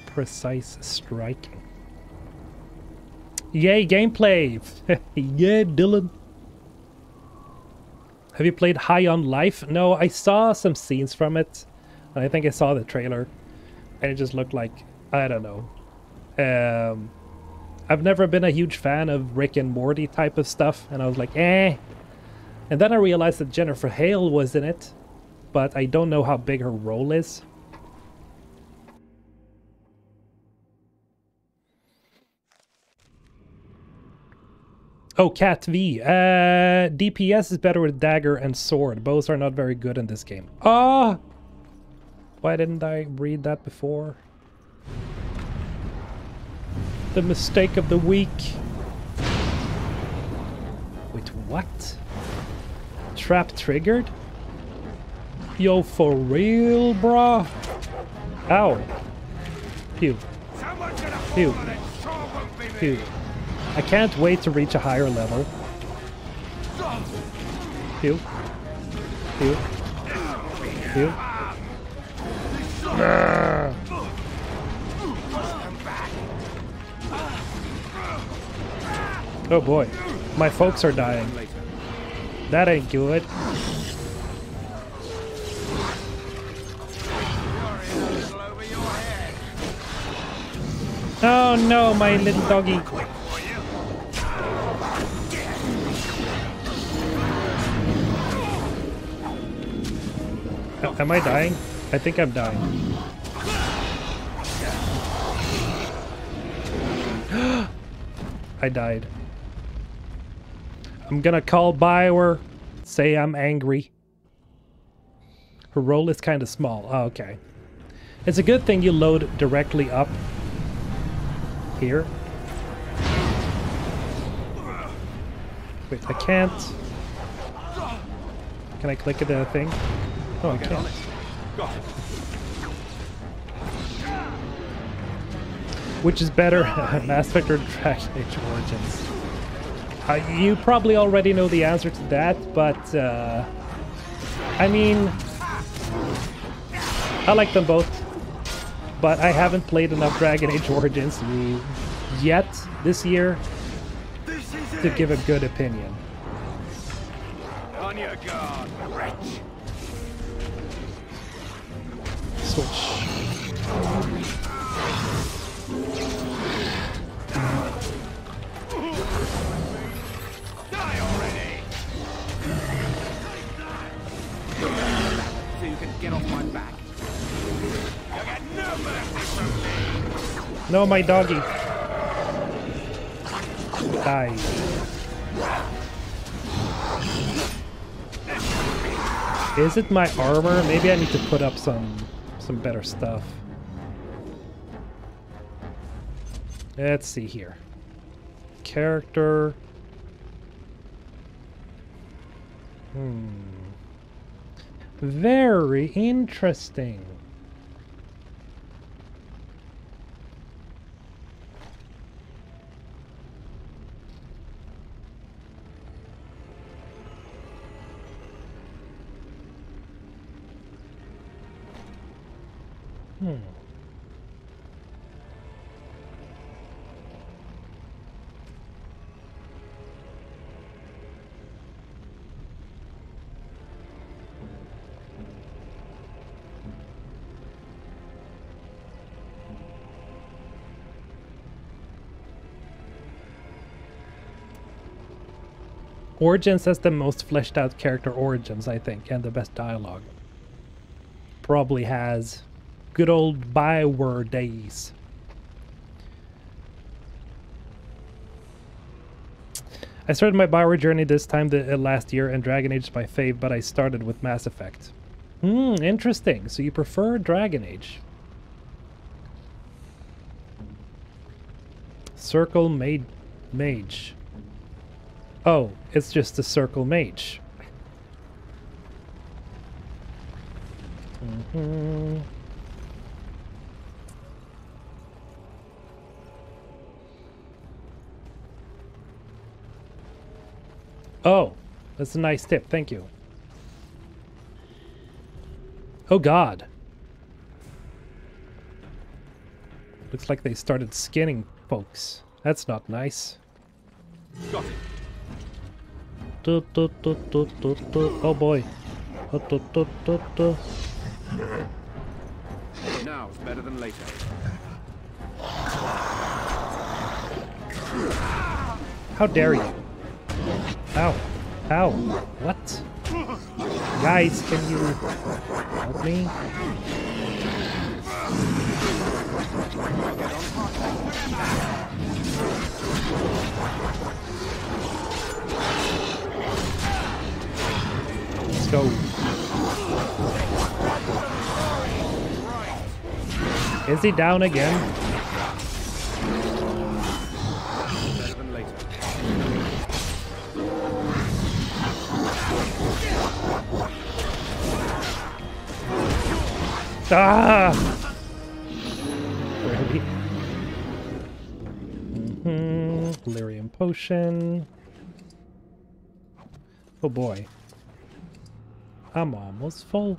Precise striking. Yay, gameplay! <laughs> yeah, Dylan. Have you played High on Life? No, I saw some scenes from it. And I think I saw the trailer. And it just looked like, I don't know. Um, I've never been a huge fan of Rick and Morty type of stuff. And I was like, eh. And then I realized that Jennifer Hale was in it. But I don't know how big her role is. Oh, Cat V. Uh, DPS is better with dagger and sword. Bows are not very good in this game. Ah! Why didn't I read that before? The mistake of the week. Wait, what? Trap triggered? Yo, for real, brah? Ow. Phew. Someone's gonna fall Phew. and it sure won't be me. Phew. I can't wait to reach a higher level. Phew. Phew. Phew. Nah. Oh boy. My folks are dying. That ain't good. Oh no, my little doggy. A- Am I dying? I think I'm dying. <gasps> I died. I'm gonna call Bioware, say I'm angry. Her role is kind of small. Oh, okay. It's a good thing you load directly up here. Wait, I can't. Can I click at the thing? Oh, I can't. Which is better, <laughs> Mass Effect or Dragon Age Origins? Uh, you probably already know the answer to that, but uh, I mean, I like them both, but I haven't played enough Dragon Age Origins yet this year to give a good opinion. On your guard, wretch. Switch. Get off my back. No, my doggy. Die. Is it my armor? Maybe I need to put up some some better stuff. Let's see here. Character. Hmm. Very interesting. Hmm. Origins has the most fleshed out character origins, I think, and the best dialogue. Probably has good old Bioware days. I started my Bioware journey this time the, uh, last year, and Dragon Age is my fave, but I started with Mass Effect. Hmm, interesting. So you prefer Dragon Age? Circle Mage. Mage. Oh, it's just a Circle Mage. Mhm. Oh, that's a nice tip. Thank you. Oh god. Looks like they started skinning folks. That's not nice. Got it. Oh boy. Du. Now's better than later. How dare you? Ow. Ow. What? Guys, can you help me? Go. Is he down again? Ah! Really? hmm Lyrium potion. Oh boy. I'm almost full.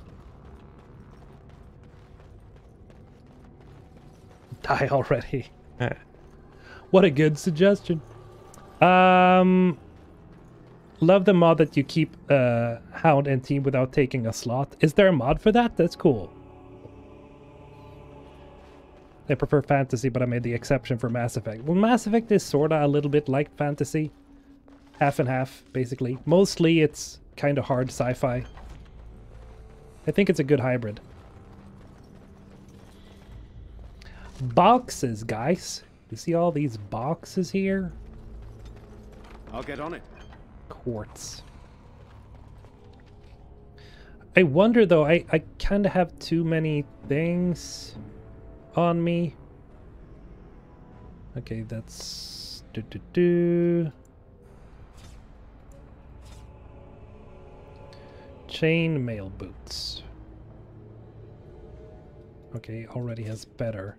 Die already. <laughs> what a good suggestion. Um love the mod that you keep uh hound and team without taking a slot. Is there a mod for that? That's cool. I prefer fantasy, but I made the exception for Mass Effect. Well, Mass Effect is sorta a little bit like fantasy. Half and half, basically. Mostly it's kind of hard sci-fi. I think it's a good hybrid. Boxes, guys. You see all these boxes here? I'll get on it. Quartz. I wonder though, I, I kind of have too many things on me. Okay, that's do do do. Chain mail boots. Okay, already has better.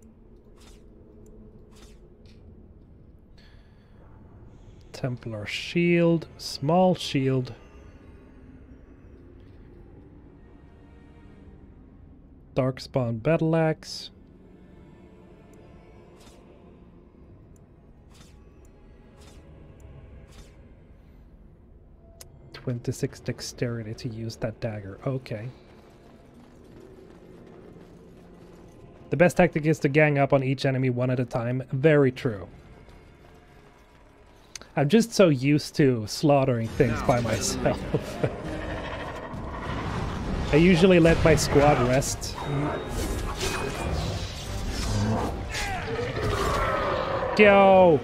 Templar shield, small shield. Darkspawn battle axe. Twenty-six dexterity to use that dagger. Okay. The best tactic is to gang up on each enemy one at a time. Very true. I'm just so used to slaughtering things by myself. <laughs> I usually let my squad rest. Go!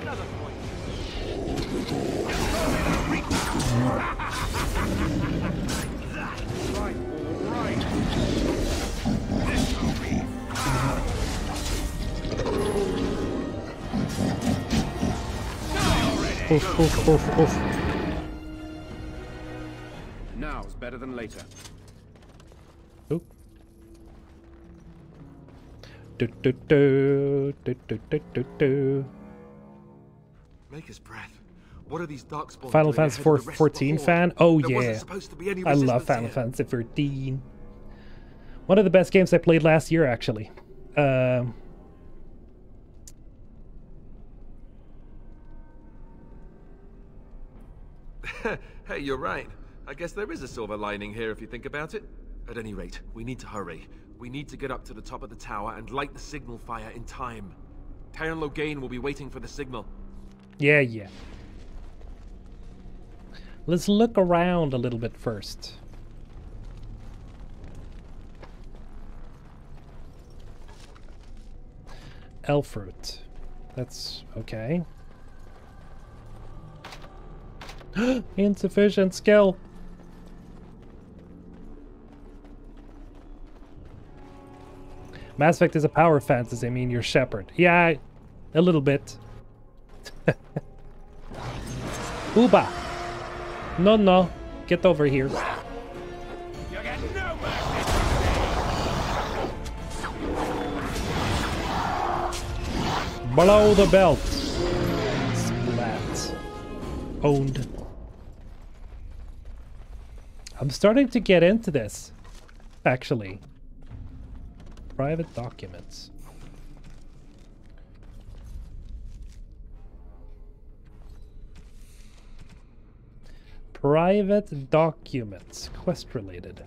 Oof, oof, oof, oof. Now's better than later. Oop. Do, do, do, do, do, do, do, do. Maker's breath. What are these darkspawn Final Fantasy ahead of the 4 14 fan? Oh There yeah. supposed to be any I love Final here. Fantasy 14. One of the best games I played last year, actually. Um, <laughs> Hey, you're right. I guess there is a silver lining here if you think about it. At any rate, we need to hurry. We need to get up to the top of the tower and light the signal fire in time. Teyrn Loghain will be waiting for the signal. yeah, yeah. Let's look around a little bit first. Elfroot. That's okay. <gasps> Insufficient skill. Mass Effect is a power fantasy. I mean, you're Shepard. Yeah, a little bit. <laughs> Uba. No, no. Get over here. Blow the belt. Splat. Owned. I'm starting to get into this, actually. Private documents. Private documents, quest related.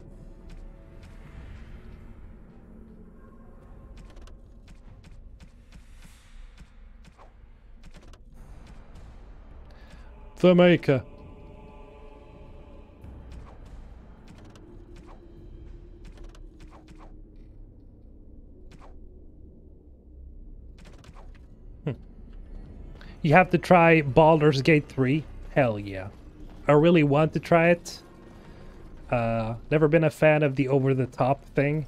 The Maker. You have to try Baldur's Gate 3? Hell yeah. I really want to try it. Uh, never been a fan of the over-the-top thing,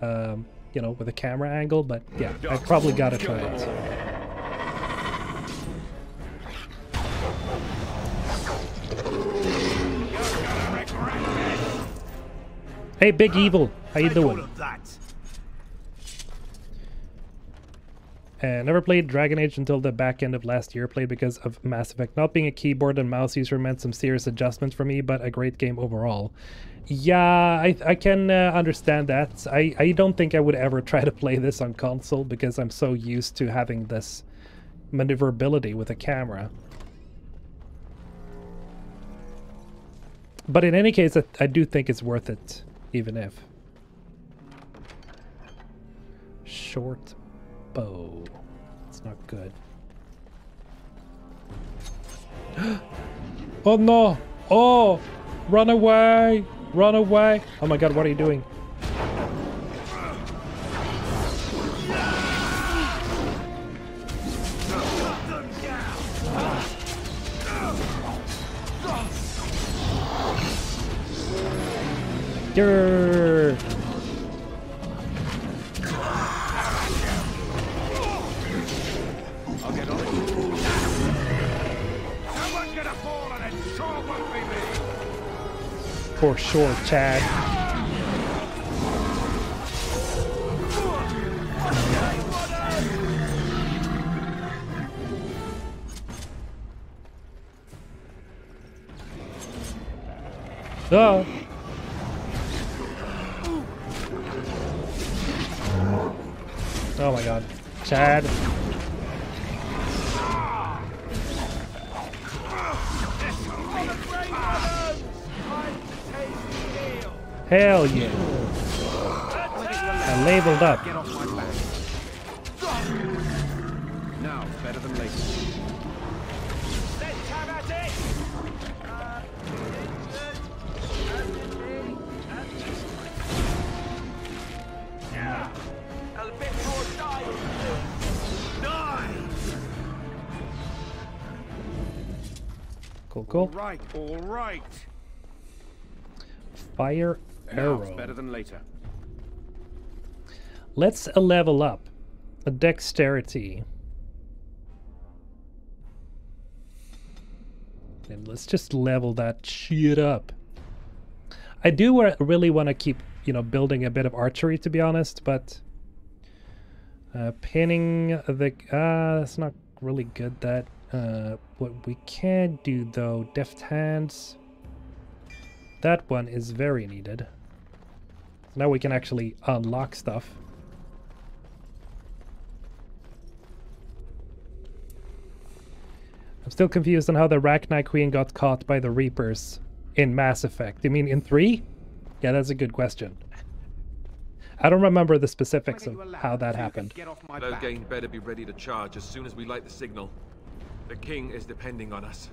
um, you know, with a camera angle, but yeah, I probably gotta try it. Hey, Big Evil, how you doing? Uh, never played Dragon Age until the back end of last year. Played because of Mass Effect. Not being a keyboard and mouse user meant some serious adjustments for me, but a great game overall. Yeah, I, I can uh, understand that. I, I don't think I would ever <laughs> try to play this on console because I'm so used to having this maneuverability with a camera. But in any case, I, I do think it's worth it, even if. Short bow. It's not good. <gasps> oh no! Oh! Run away! Run away! Oh my god, what are you doing? Grrr. For sure, Chad. Oh. Oh my god. Chad. Hell yeah. I labeled up. Get off my back. Now, better than later. Let's have at it! Yeah, a bit more! Cool, cool. right, all right. Fire arrow. better than later. Let's a level up. A dexterity. And let's just level that shit up. I do really want to keep, you know, building a bit of archery, to be honest, but uh, pinning the ah, that's not really good. That uh, what we can do though, deft hands. That one is very needed. Now we can actually unlock stuff. I'm still confused on how the Rachni Queen got caught by the Reapers in Mass Effect. You mean in 3? Yeah, that's a good question. I don't remember the specifics of how that happened. Better be ready to charge as soon as we light the signal. The king is depending on us.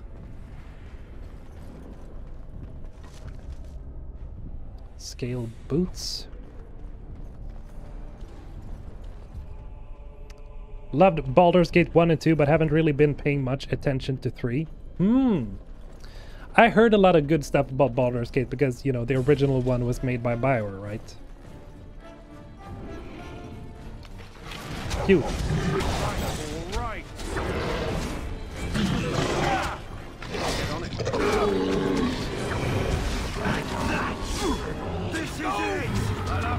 Scale boots. Loved Baldur's Gate 1 and 2, but haven't really been paying much attention to 3. Hmm. I heard a lot of good stuff about Baldur's Gate because, you know, the original one was made by Bioware, right? Cute.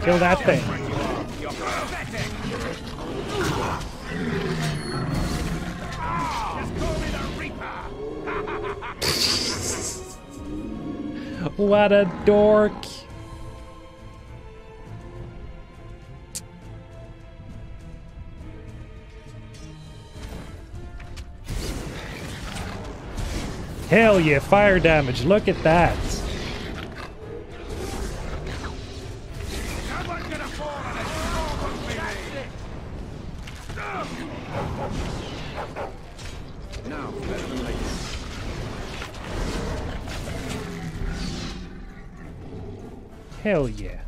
Kill that thing. <laughs> what a dork. Hell yeah, fire damage. Look at that. Hell yeah.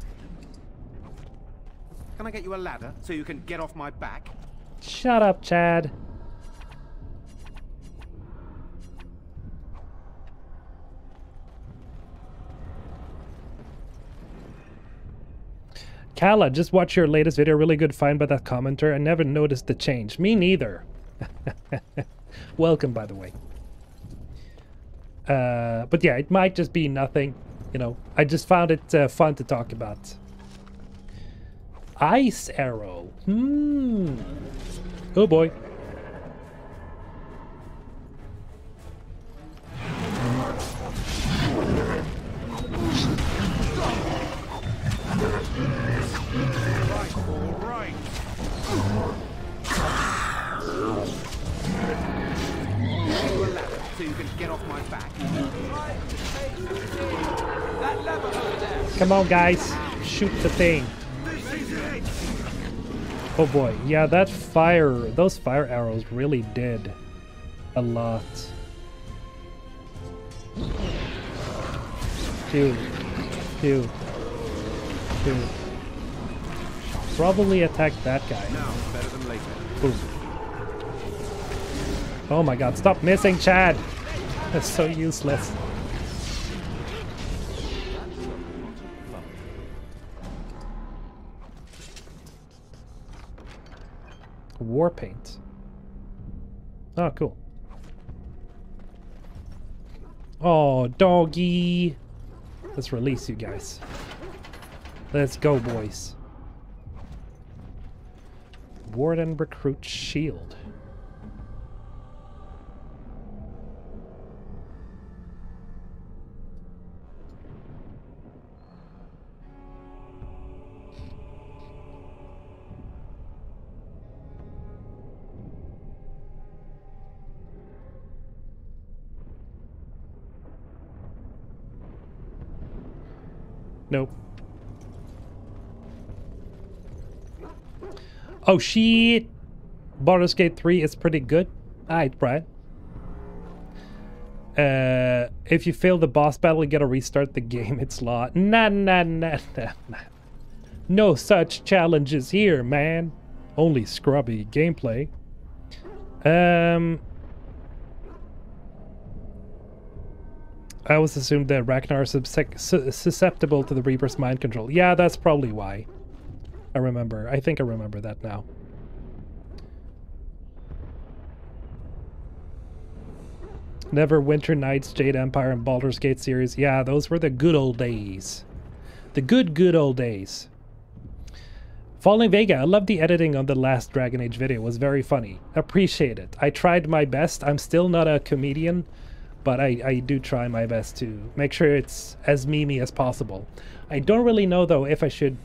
Can I get you a ladder so you can get off my back? Shut up, Chad. Kala, just watch your latest video. Really good find by that commenter. I never noticed the change. Me neither. <laughs> Welcome, by the way. Uh, but yeah, it might just be nothing. You know, I just found it uh, fun to talk about. Ice arrow. Hmm. Oh boy. Get off my back. Come on, guys. Shoot the thing. Oh boy. Yeah, that fire, those fire arrows really did a lot. Two. Two. Two. Probably attack that guy. Now, better than later. Boom. Oh my god, stop missing, Chad! <laughs> That's so useless. War paint. Oh, cool. Oh, doggy! Let's release you guys. Let's go, boys. Warden Recruit Shield. Nope. Oh shit! Baldur's Gate 3 is pretty good. Alright, Brad. Uh, if you fail the boss battle, you gotta restart the game. It's law. Nah, nah, nah, nah, nah. No such challenges here, man. Only scrubby gameplay. Um, I always assumed that Ragnar is susceptible to the Reaper's mind control. Yeah, that's probably why. I remember. I think I remember that now. Neverwinter Nights, Jade Empire, and Baldur's Gate series. Yeah, those were the good old days. The good, good old days. Falling Vega, I love the editing on the last Dragon Age video. It was very funny. Appreciate it. I tried my best. I'm still not a comedian, but I, I do try my best to make sure it's as memey as possible. I don't really know though if I should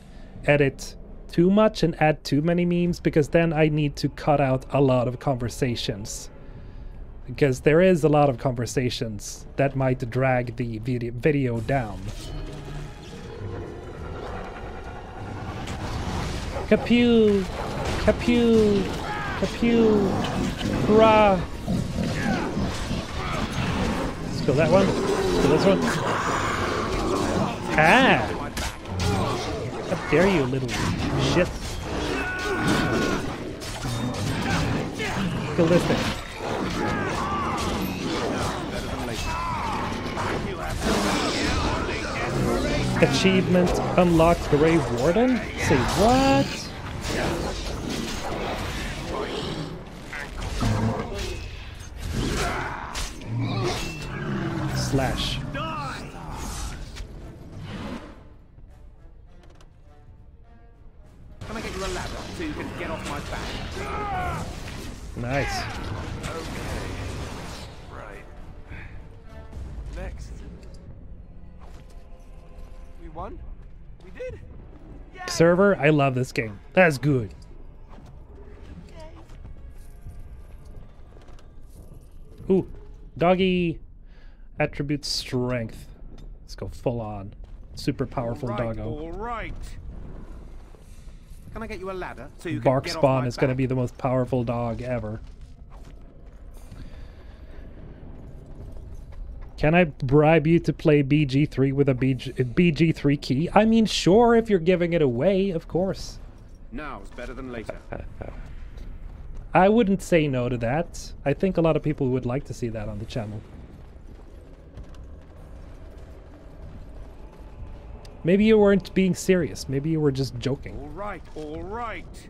edit too much and add too many memes because then I need to cut out a lot of conversations. Because there is a lot of conversations that might drag the video, video down. Capew! Capew! Capew! Hurrah! Kill that one. Kill this one. Ah! How dare you, little shit. Kill this thing. Achievement unlocked Grave Warden? Say what? Slash. Can I get you a ladder so you can get off my back? Nice. Okay. Right. Next. We won? We did? Server, I love this game. That's good. Ooh, doggy attribute strength. Let's go full on. Super powerful right, doggo. All right. Can I get you a ladder so you Bark can get Spawn is going to be the most powerful dog ever. Can I bribe you to play BG3 with a BG, BG3 key? I mean, sure, if you're giving it away, of course. Now's better than later. <laughs> I wouldn't say no to that. I think a lot of people would like to see that on the channel. Maybe you weren't being serious. Maybe you were just joking. All right, all right.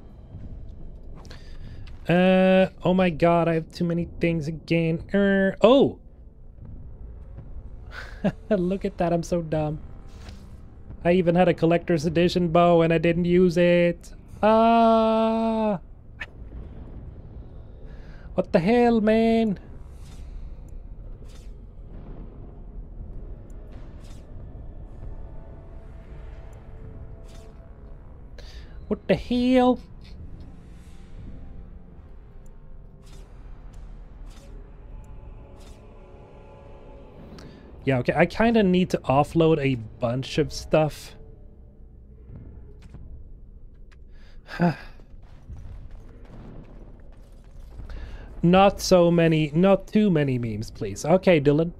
Uh, oh my god, I have too many things again. Er, oh! <laughs> Look at that, I'm so dumb. I even had a collector's edition bow and I didn't use it. Ah! <laughs> What the hell, man? What the hell? Yeah, okay. I kind of need to offload a bunch of stuff. <sighs> not so many, not too many memes, please. Okay, Dylan.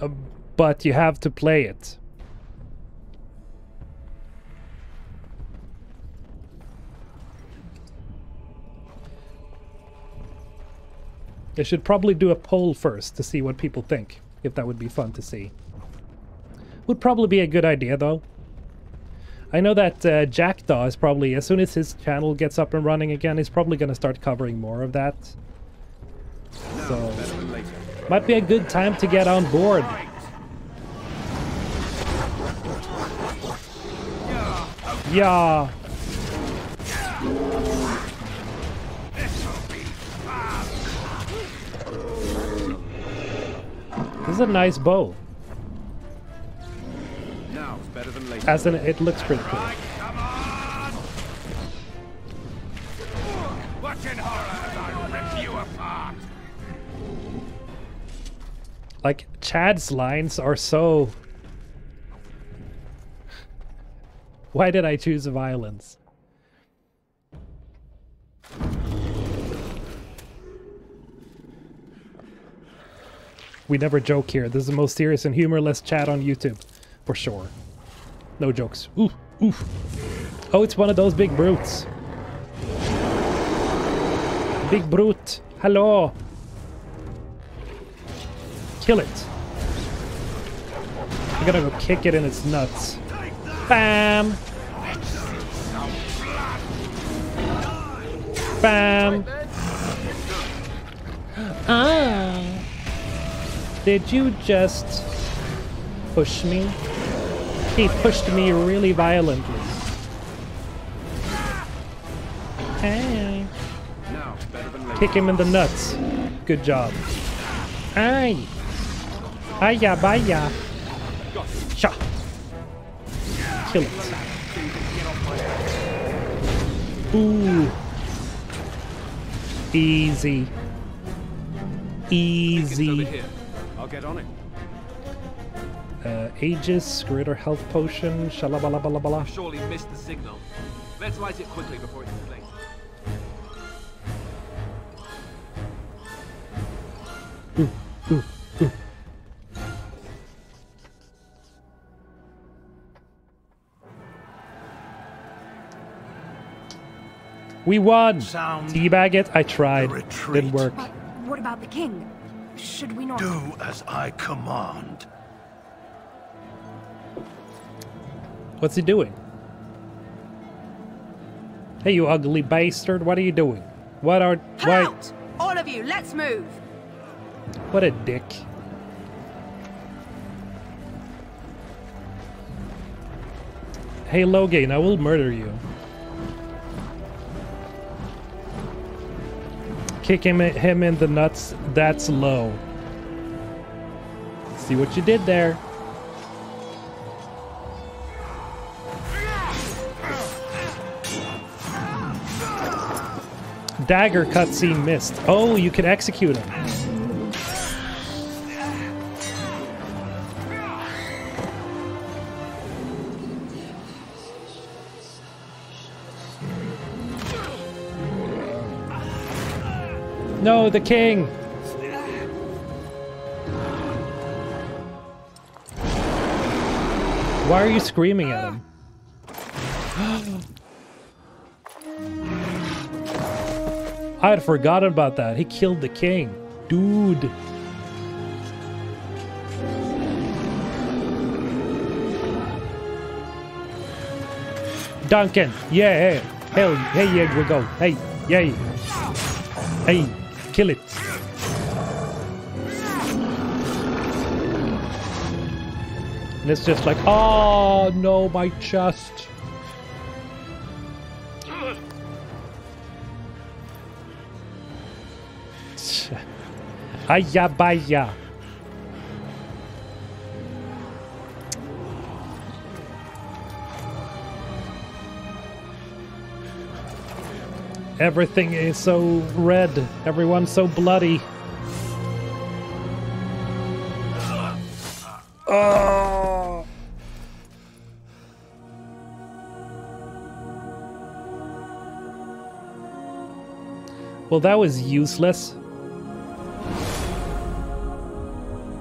Uh, but you have to play it. I should probably do a poll first to see what people think, if that would be fun to see. Would probably be a good idea, though. I know that uh, Jackdaw is probably, as soon as his channel gets up and running again, he's probably going to start covering more of that. So, might be a good time to get on board. Yeah. This is a nice bow. Now's better than later. As in, it looks pretty cool. Watch in horror Like, Chad's lines are so... Why did I choose violence? We never joke here. This is the most serious and humorless chat on YouTube. For sure. No jokes. Ooh, oof. Oh, it's one of those big brutes. Big brute. Hello. Kill it. I'm gonna go kick it in its nuts. Bam! Bam! Ah! Did you just push me? He pushed me really violently. Hey. Kick him in the nuts. Good job. Ay. Aya baya. Sha. Kill it. Ooh. Easy. Easy. I'll get on it. Uh, Aegis, greater health potion, shalabalabala. Surely missed the signal. Let's light it quickly before it's late. We won! Sound Teabag it? I tried. Didn't work. But what about the king? Should we not? Do as I command. What's he doing? Hey, you ugly bastard, what are you doing? What are. Come Why? out! All of you, let's move! What a dick. Hey, Logan, I will murder you. Kick him, him in the nuts, that's low. See what you did there. Dagger cutscene missed. Oh, you can execute him. No, the king! Why are you screaming at him? <gasps> I had forgotten about that. He killed the king. Dude. Duncan. Yeah, hey. Hell, hey, yeah, we go. Hey, yay. Hey, kill it. And it's just like, oh no, my chest. Aya Everything is so red. Everyone's so bloody. Oh. Well, that was useless.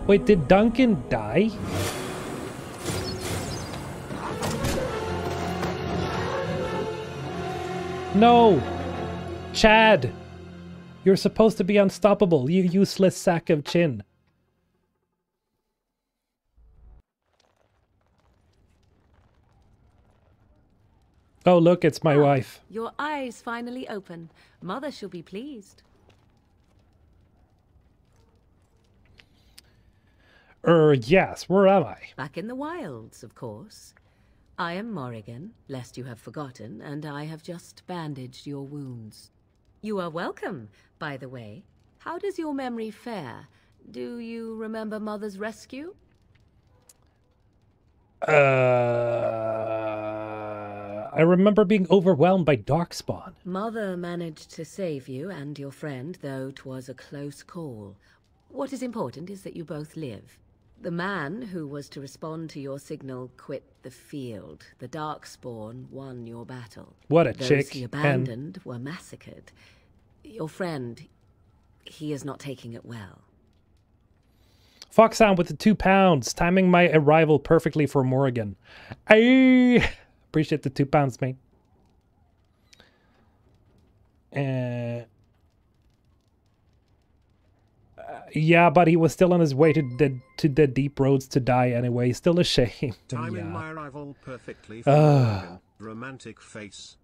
Wait, did Duncan die? No! Chad! You're supposed to be unstoppable, you useless sack of chin. Oh, look, it's my wife. Your eyes finally open. Mother shall be pleased. Er, yes, where am I? Back in the wilds, of course. I am Morrigan, lest you have forgotten, and I have just bandaged your wounds. You are welcome, by the way. How does your memory fare? Do you remember Mother's rescue? Uh, I remember being overwhelmed by Darkspawn. Mother managed to save you and your friend, though 'twas a close call. What is important is that you both live. The man who was to respond to your signal quit the field. The Darkspawn won your battle. What a Those chick, he and- abandoned were massacred. Your friend, he is not taking it well. Foxhound with the two pounds, timing my arrival perfectly for Morrigan. I appreciate the two pounds, mate. Uh, uh, yeah, but he was still on his way to the to the deep roads to die anyway. Still a shame. <laughs> Timing yeah. my arrival perfectly for Ah. Romantic face.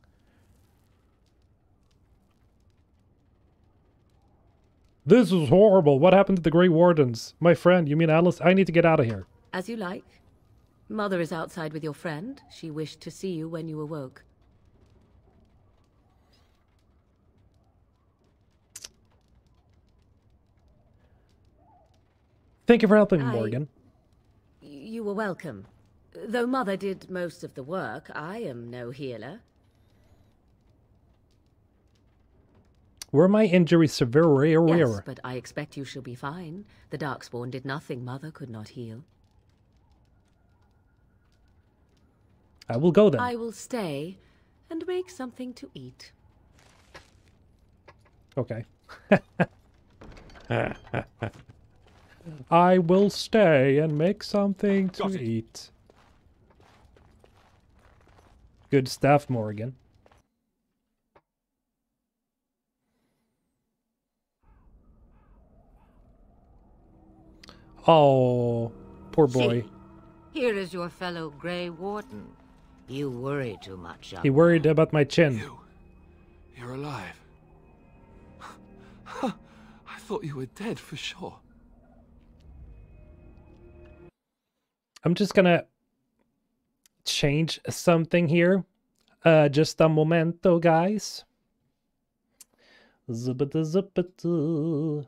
This is horrible. What happened to the Grey Wardens? My friend, you mean Alistair? I need to get out of here. As you like. Mother is outside with your friend. She wished to see you when you awoke. Thank you for helping me, I- Morgan. You were welcome. Though Mother did most of the work, I am no healer. Were my injuries severe? Or rarer? Yes, but I expect you shall be fine. The Darkspawn did nothing Mother could not heal. I will go then. I will stay and make something to eat. Okay. <laughs> <laughs> I will stay and make something to Got it. eat. Good stuff, Morgan. Oh, poor boy. See, here is your fellow Grey Warden. You worry too much, He worried about my chin. You. You're alive. <laughs> I thought you were dead for sure. I'm just gonna change something here. Uh, just a momento, guys. Zubata zubata.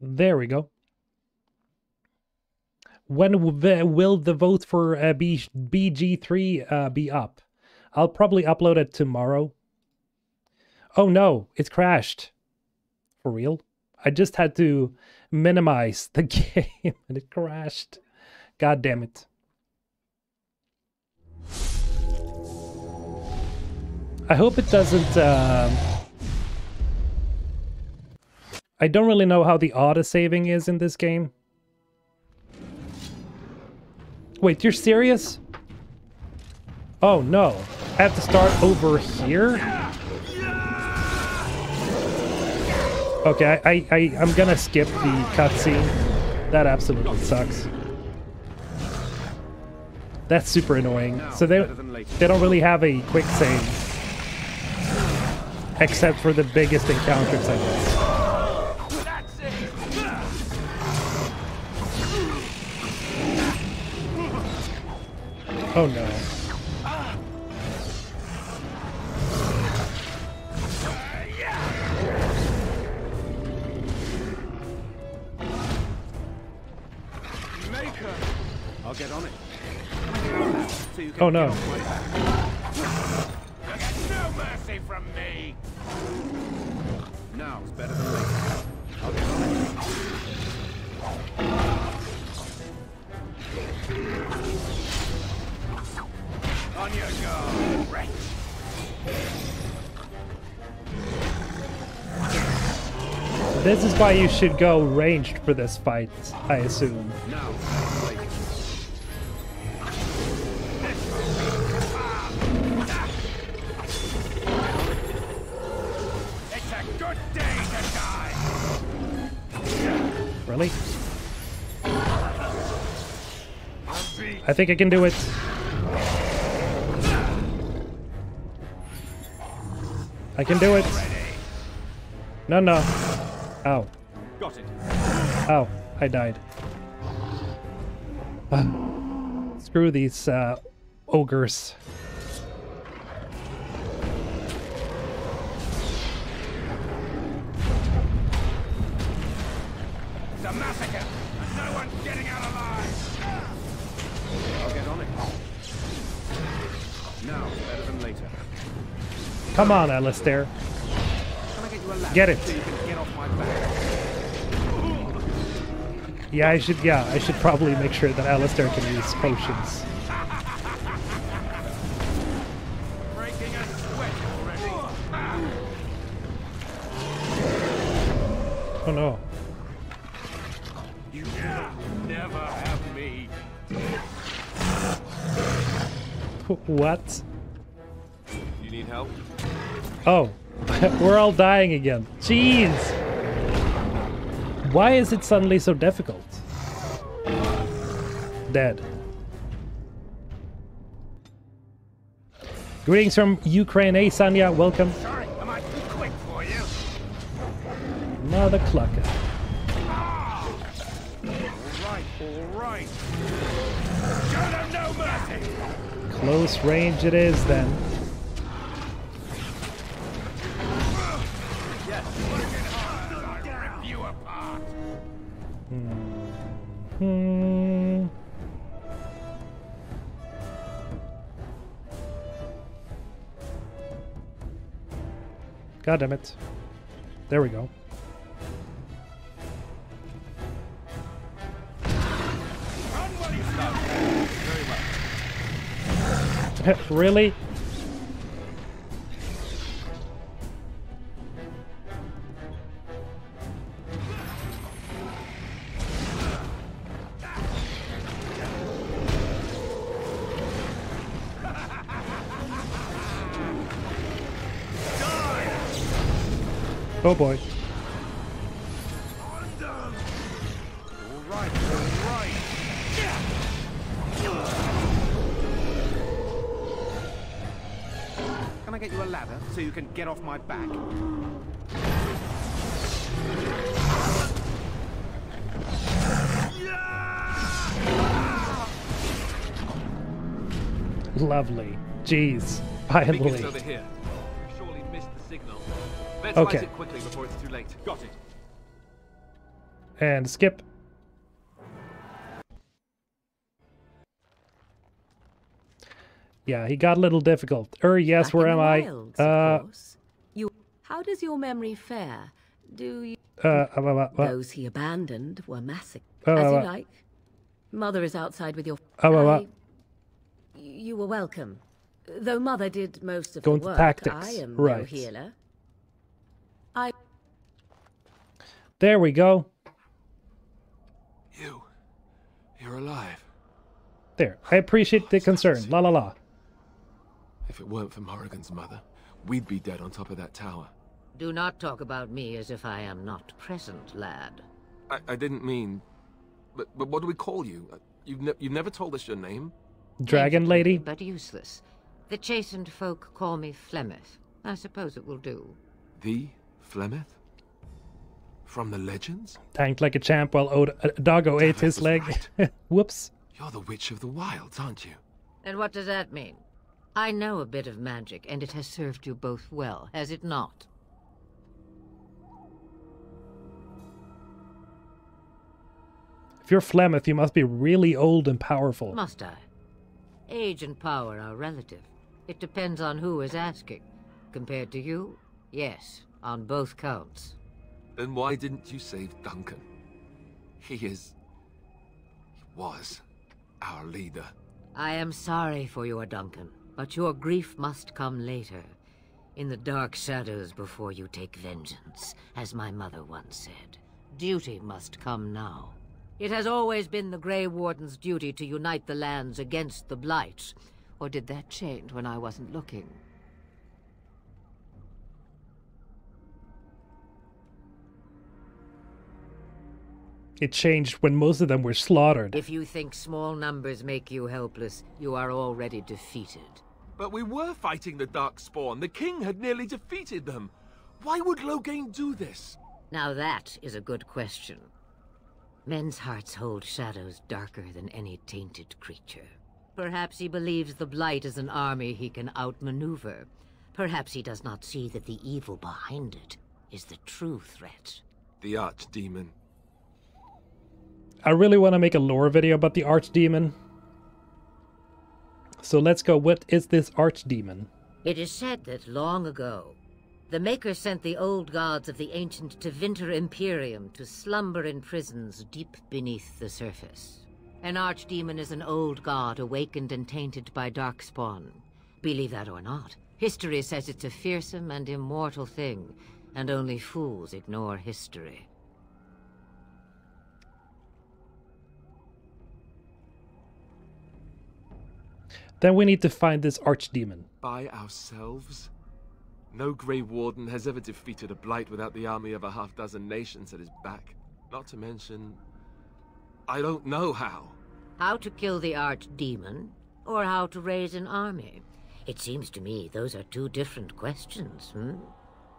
There we go. When will the vote for uh, B- BG3 uh, be up? I'll probably upload it tomorrow. Oh no, it crashed. For real? I just had to minimize the <laughs> game and it crashed. God damn it. I hope it doesn't. Um... I don't really know how the auto saving is in this game. Wait, you're serious? Oh no. I have to start over here? Okay, I, I, I I'm gonna skip the cutscene. That absolutely sucks. That's super annoying. So they they don't really have a quick save. Except for the biggest encounters, I guess. Oh no. I'll get on it. Oh no. No mercy from me. Now it's better than later. This is why you should go ranged for this fight, I assume. Really? I think I can do it. I can do it. No, no. Ow. Got it. Ow. I died. Screw these uh, ogres. It's a massacre, and no one's getting out alive. I'll get on it. Now better than later. Come on, Alistair. Get you a Get it. Yeah, I should. Yeah, I should probably make sure that Alistair can use potions. Breaking a sweat already. Oh no. You will never have me. What? You need help? Oh, <laughs> we're all dying again. Jeez. Why is it suddenly so difficult? Dead. Greetings from Ukraine. Hey, Sanya, welcome. Sorry, am I too quick for you? Mother clucker. All right, all right. Show them no mercy. Close range it is then. Hmm. God damn it. There we go. <laughs> Really? Oh boy. All right, all right. Can I get you a ladder so you can get off my back? Lovely. Jeez. Beacon's Finally. Let's Okay. it quickly before it's too late. Got it. And skip. Yeah, he got a little difficult. Er, yes, Back where am the I? wilds, Uh. You. How does your memory fare? Do you? uh, uh, uh, uh, Those he abandoned were massacred. Uh, As you uh, like. Mother is outside with your. Uh, uh, uh. I- You were welcome. Though Mother did most of Go the work, tactics, I am no right. healer. I. There we go. You. You're alive. There. I appreciate the concern. La la la. If it weren't for Morrigan's mother, we'd be dead on top of that tower. Do not talk about me as if I am not present, lad. I, I didn't mean... But, but what do we call you? Uh, You've, ne you've never told us your name? Dragon Ancient, lady. But useless. The Chasind folk call me Flemeth. I suppose it will do. The Flemeth? From the legends? Tanked like a champ while Od- uh, Doggo ate his was leg. <laughs> Whoops. You're the Witch of the Wilds, aren't you? And what does that mean? I know a bit of magic, and it has served you both well, has it not? If you're Flemeth, you must be really old and powerful. Must I? Age and power are relative. It depends on who is asking. Compared to you, yes, on both counts. Then why didn't you save Duncan? He is... He was our leader. I am sorry for your Duncan, but your grief must come later. In the dark shadows before you take vengeance, as my mother once said. Duty must come now. It has always been the Grey Warden's duty to unite the lands against the Blight. Or did that change when I wasn't looking? It changed when most of them were slaughtered. If you think small numbers make you helpless, you are already defeated. But we were fighting the Darkspawn. The king had nearly defeated them. Why would Loghain do this? Now that is a good question. Men's hearts hold shadows darker than any tainted creature. Perhaps he believes the Blight is an army he can outmaneuver. Perhaps he does not see that the evil behind it is the true threat. The Archdemon. I really want to make a lore video about the Archdemon. So let's go. What is this Archdemon? It is said that long ago, the Maker sent the old gods of the ancient Tevinter Imperium to slumber in prisons deep beneath the surface. An archdemon is an old god awakened and tainted by Darkspawn. Believe that or not, history says it's a fearsome and immortal thing, and only fools ignore history. Then we need to find this Archdemon. By ourselves? No Grey Warden has ever defeated a Blight without the army of a half dozen nations at his back. Not to mention... I don't know how. How to kill the archdemon, or how to raise an army. It seems to me those are two different questions, hmm?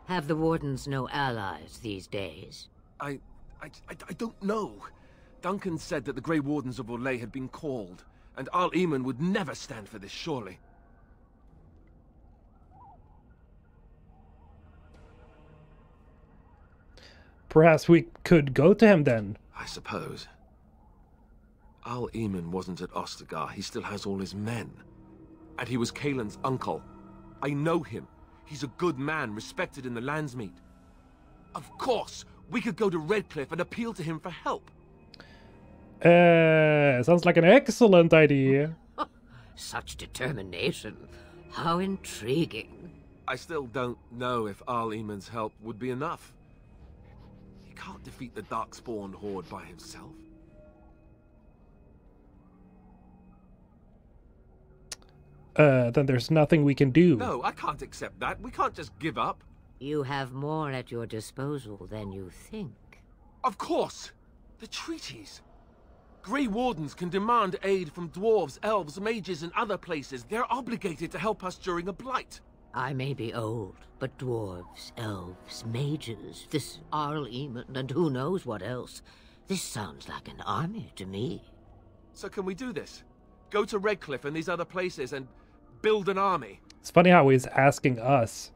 Have the Wardens no allies these days? I, I, I, I don't know. Duncan said that the Grey Wardens of Orlais had been called, and Arl Eamon would never stand for this, surely. Perhaps we could go to him then. I suppose. Arl Eamon wasn't at Ostagar. He still has all his men. And he was Cailan's uncle. I know him. He's a good man, respected in the Landsmeet. Of course, we could go to Redcliffe and appeal to him for help. Uh, sounds like an excellent idea. <laughs> Such determination. How intriguing. I still don't know if Arl Eamon's help would be enough. He can't defeat the Darkspawn Horde by himself. Uh, then there's nothing we can do. No, I can't accept that. We can't just give up. You have more at your disposal than you think. Of course! The treaties. Grey Wardens can demand aid from dwarves, elves, mages, and other places. They're obligated to help us during a blight. I may be old, but dwarves, elves, mages, this Arl Eamon, and who knows what else. This sounds like an army to me. So can we do this? Go to Redcliffe and these other places and build an army? It's funny how he's asking us.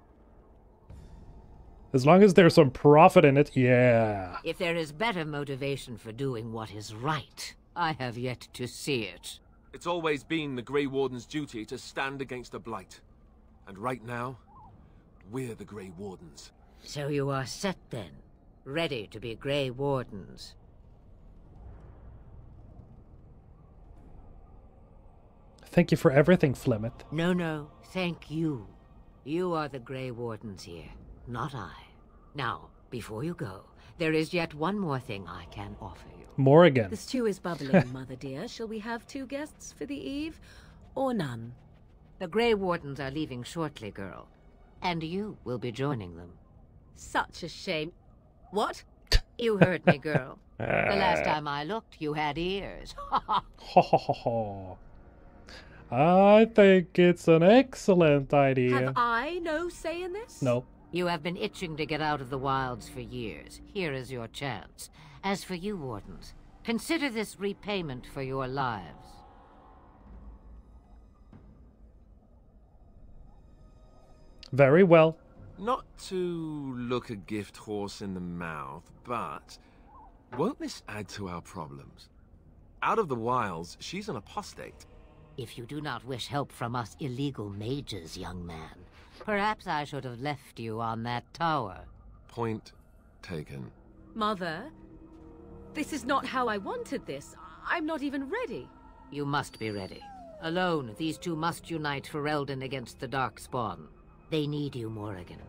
As long as there's some profit in it, yeah. If there is better motivation for doing what is right, I have yet to see it. It's always been the Grey Warden's duty to stand against the Blight. And right now, we're the Grey Wardens. So you are set then, ready to be Grey Wardens. Thank you for everything, Flemeth. No, no, thank you. You are the Grey Wardens here, not I. Now, before you go, there is yet one more thing I can offer you. Morrigan. The stew is bubbling, <laughs> Mother dear. Shall we have two guests for the eve, or none? The Grey Wardens are leaving shortly, girl. And you will be joining them. Such a shame. What? You heard me, girl. the last <laughs> time I looked, you had ears. Ho ho ho ho. I think it's an excellent idea. Have I no say in this? No. You have been itching to get out of the wilds for years. Here is your chance. As for you, Wardens, consider this repayment for your lives. Very well. Not to look a gift horse in the mouth, but won't this add to our problems? Out of the wilds, she's an apostate. If you do not wish help from us illegal mages, young man, perhaps I should have left you on that tower. Point taken. Mother, this is not how I wanted this. I'm not even ready. You must be ready. Alone, these two must unite Ferelden against the Darkspawn. They need you, Morrigan.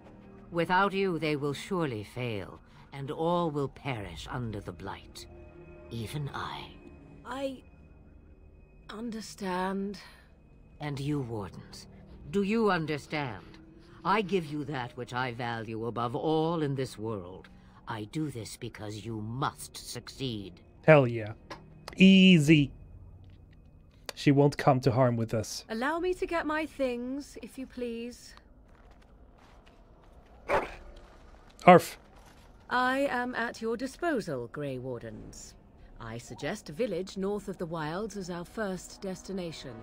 Without you, they will surely fail, and all will perish under the Blight. Even I. I... understand. And you, Wardens, do you understand? I give you that which I value above all in this world. I do this because you must succeed. Hell yeah. Easy. She won't come to harm with us. Allow me to get my things, if you please. Arf. I am at your disposal, Grey Wardens. I suggest a village north of the wilds as our first destination.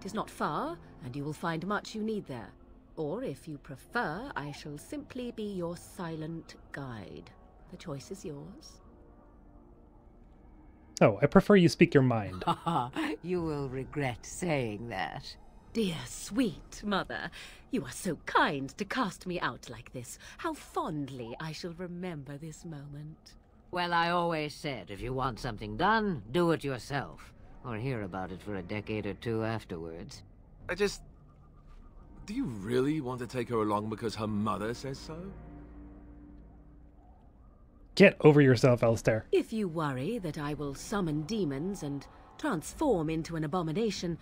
It is not far, and you will find much you need there. Or, if you prefer, I shall simply be your silent guide. The choice is yours. Oh, I prefer you speak your mind. <laughs> you will regret saying that. Dear sweet mother, you are so kind to cast me out like this. How fondly I shall remember this moment. Well, I always said if you want something done, do it yourself. Or hear about it for a decade or two afterwards. I just... Do you really want to take her along because her mother says so? Get over yourself, Alistair. If you worry that I will summon demons and transform into an abomination,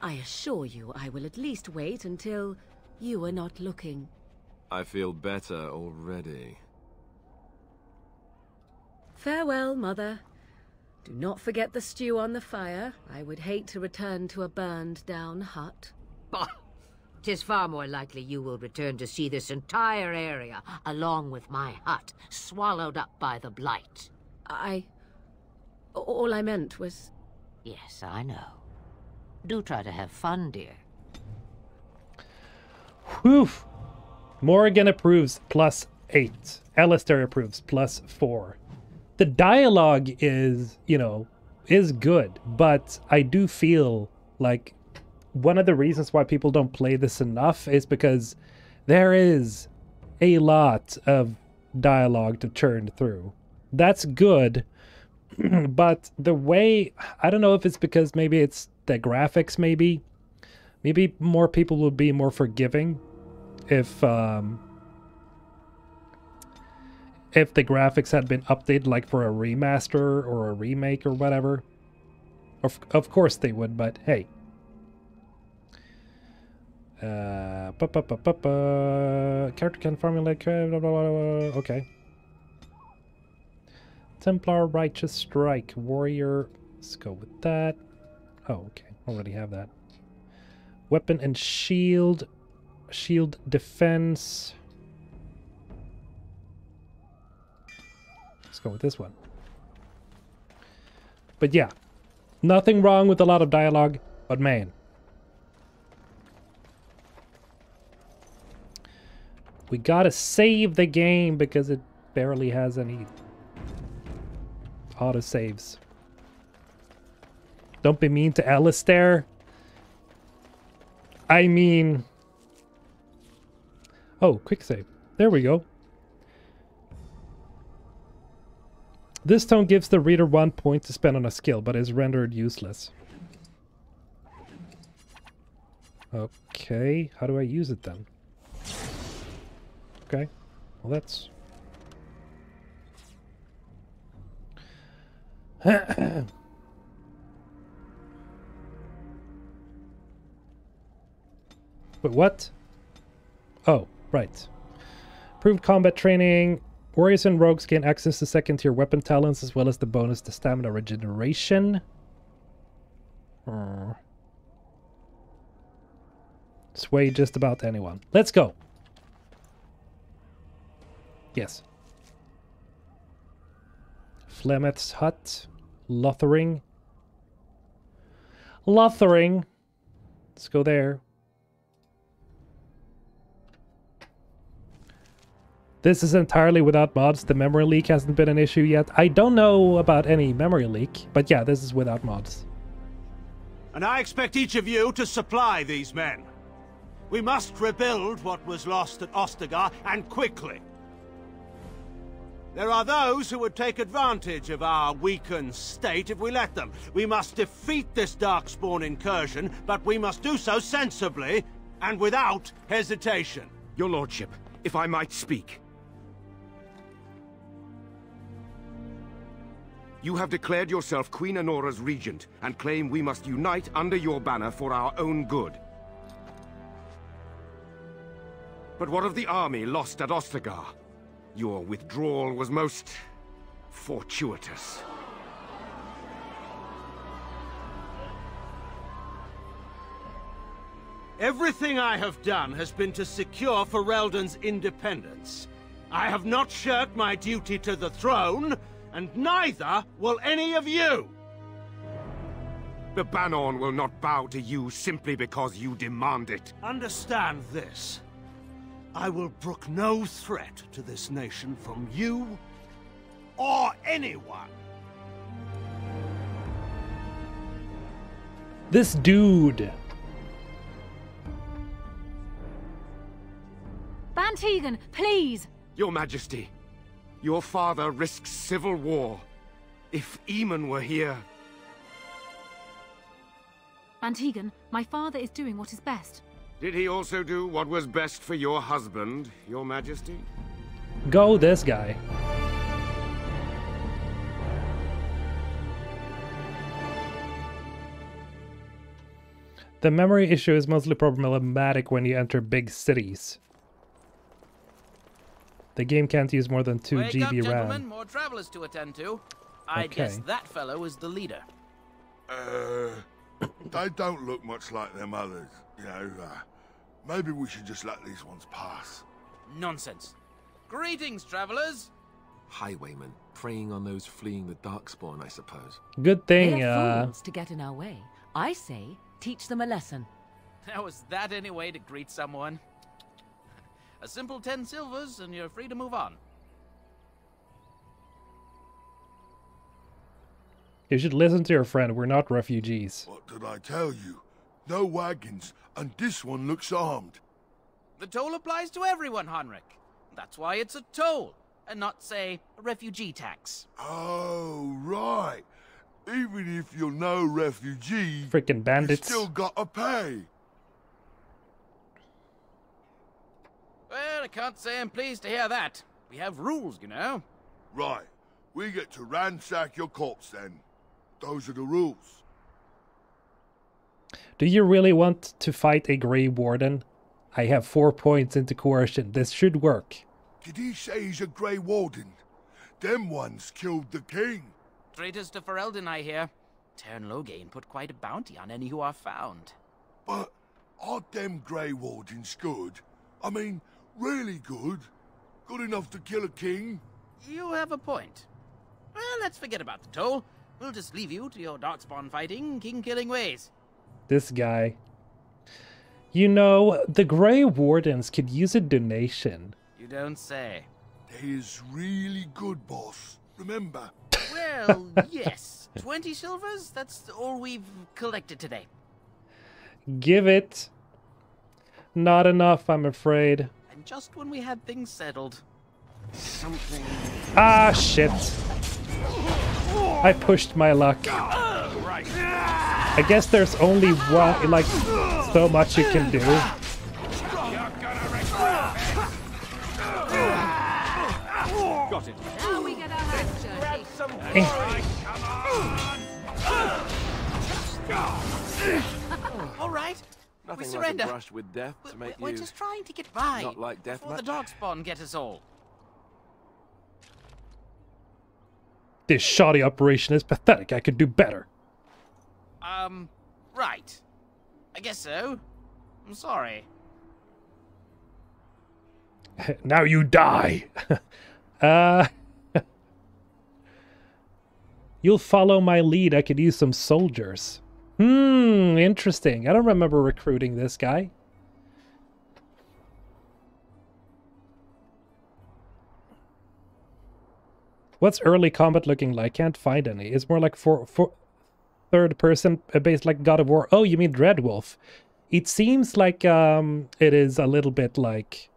I assure you I will at least wait until you are not looking. I feel better already. Farewell, Mother. Do not forget the stew on the fire. I would hate to return to a burned down hut. Bah! Tis far more likely you will return to see this entire area, along with my hut, swallowed up by the Blight. I... All I meant was... Yes, I know. Do try to have fun, dear. Whew. Morrigan approves plus eight. Alistair approves plus four. The dialogue is, you know, is good, but I do feel like one of the reasons why people don't play this enough is because there is a lot of dialogue to churn through. That's good, <clears throat> but the way I don't know if it's because maybe it's the graphics maybe maybe more people would be more forgiving if um if the graphics had been updated like for a remaster or a remake or whatever of, of course they would but hey uh, character can formulate blah, blah, blah, blah, okay. Templar Righteous Strike Warrior. Let's go with that. Oh okay. Already have that. Weapon and shield. Shield defense. Let's go with this one. But yeah nothing wrong with a lot of dialogue but man We gotta save the game because it barely has any auto saves. Don't be mean to Alistair. I mean... Oh, quick save. There we go. This tone gives the reader one point to spend on a skill, but is rendered useless. Okay, how do I use it then? Okay. Well, that's... <coughs> but what? Oh, right. Improved combat training. Warriors and rogues gain access to second tier weapon talents as well as the bonus to stamina regeneration. Sway just about anyone. Let's go. Yes. Flemeth's hut. Lothering. Lothering. Let's go there. This is entirely without mods. The memory leak hasn't been an issue yet. I don't know about any memory leak, but yeah, this is without mods. And I expect each of you to supply these men. We must rebuild what was lost at Ostagar, and quickly. There are those who would take advantage of our weakened state if we let them. We must defeat this Darkspawn incursion, but we must do so sensibly and without hesitation. Your lordship, if I might speak. You have declared yourself Queen Anora's regent, and claim we must unite under your banner for our own good. But what of the army lost at Ostagar? Your withdrawal was most... fortuitous. Everything I have done has been to secure Ferelden's independence. I have not shirked my duty to the throne, and neither will any of you! The Bannorn will not bow to you simply because you demand it. Understand this. I will brook no threat to this nation from you or anyone. This dude. Bann Teagan, please! Your Majesty, your father risks civil war. If Eamon were here... Bann Teagan, my father is doing what is best. Did he also do what was best for your husband, your Majesty? Go this guy. The memory issue is mostly problematic when you enter big cities. The game can't use more than 2 Wake GB up, gentlemen. More travelers to attend to. I Okay. guess that fellow is the leader. Uh, they don't look much like them others, you know. Uh, Maybe we should just let these ones pass. Nonsense. Greetings, travelers. Highwaymen, preying on those fleeing the Darkspawn, I suppose. Good thing, They're uh, fools to get in our way. I say, teach them a lesson. How is that any way to greet someone? A simple ten silvers, and you're free to move on. You should listen to your friend. We're not refugees. What did I tell you? No wagons, and this one looks armed. The toll applies to everyone, Henrik. That's why it's a toll, and not, say, a refugee tax. Oh, right. Even if you're no refugee, Freaking you bandits. still gotta pay. Well, I can't say I'm pleased to hear that. We have rules, you know. Right. We get to ransack your corpse then. Those are the rules. Do you really want to fight a Grey Warden? I have four points into coercion. This should work. Did he say he's a Grey Warden? Them ones killed the king. Traitors to Ferelden, I hear. Teyrn Loghain put quite a bounty on any who are found. But aren't them Grey Wardens good? I mean, really good? Good enough to kill a king? You have a point. Well, let's forget about the toll. We'll just leave you to your darkspawn fighting, king-killing ways. This guy. You know, the Grey Wardens could use a donation. You don't say. They is really good, boss. Remember? Well, <laughs> yes. Twenty silvers? That's all we've collected today. Give it. Not enough, I'm afraid. And just when we had things settled. Something. Ah, shit. I pushed my luck. I guess there's only one, like, so much you can do. Got it. Now we get our hands dirty. All right. Nothing we like surrender. a brush with death to make We're you just trying to get by. not like death Before the darkspawn get us all. This shoddy operation is pathetic. I could do better. Um, right. I guess so. I'm sorry. <laughs> now you die. <laughs> uh <laughs> You'll follow my lead. I could use some soldiers. Hmm, interesting. I don't remember recruiting this guy. What's early combat looking like? Can't find any. It's more like for for third person uh, based like God of War. Oh, you mean Dreadwolf? It seems like um it is a little bit like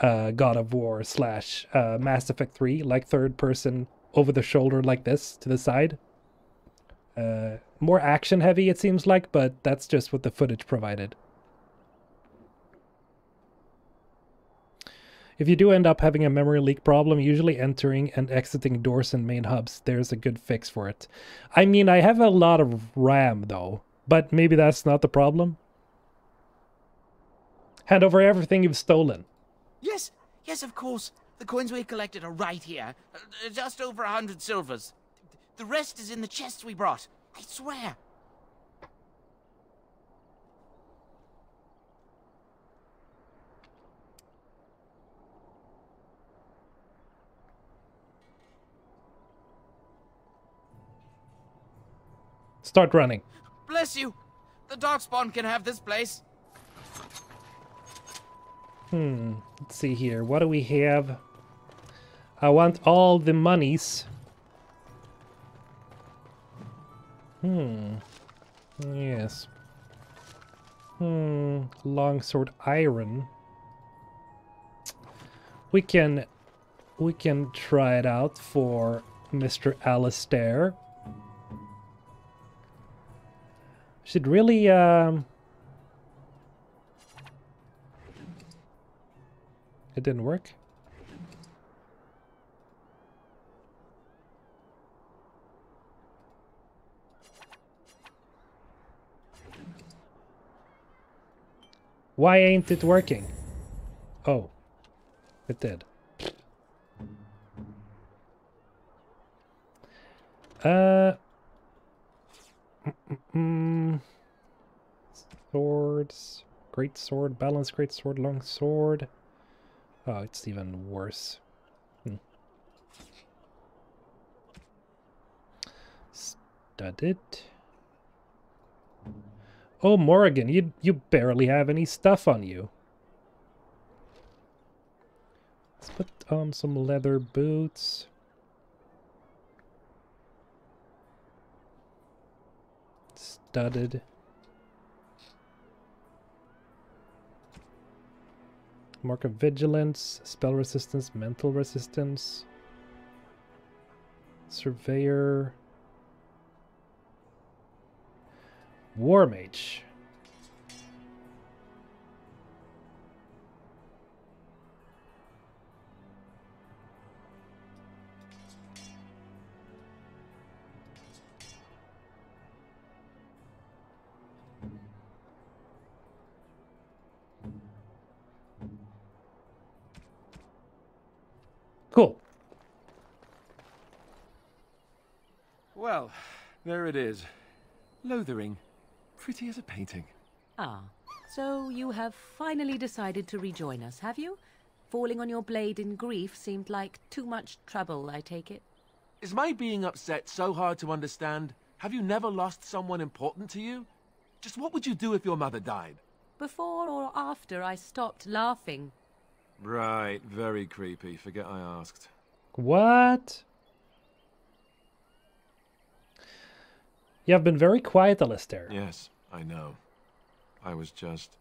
uh God of War slash uh Mass Effect 3, like third person over the shoulder like this to the side. Uh more action heavy it seems like, but that's just what the footage provided. If you do end up having a memory leak problem, usually entering and exiting doors and main hubs, there's a good fix for it. I mean, I have a lot of RAM though, but maybe that's not the problem. Hand over everything you've stolen. Yes, yes, of course. The coins we collected are right here. Uh, just over a hundred silvers. The rest is in the chests we brought. I swear. Start running. Bless you. The darkspawn can have this place. Hmm. Let's see here. What do we have? I want all the monies. Hmm. Yes. Hmm. Longsword iron. We can we can try it out for Mr. Alistair. Should really um It didn't work. Why ain't it working? Oh, it did. Uh, swords. Great sword, balance, great sword, long sword. Oh, it's even worse. Hmm. Studded. Oh, Morrigan, you you barely have any stuff on you. Let's put on some leather boots. Studded. Mark of Vigilance, Spell Resistance, Mental Resistance, Surveyor, War Mage. There it is. Lothering. Pretty as a painting. Ah, so you have finally decided to rejoin us, have you? Falling on your blade in grief seemed like too much trouble, I take it. Is my being upset so hard to understand? Have you never lost someone important to you? Just what would you do if your mother died? Before or after I stopped laughing. Right, very creepy. Forget I asked. What? You have been very quiet, Alistair. Yes, I know. I was just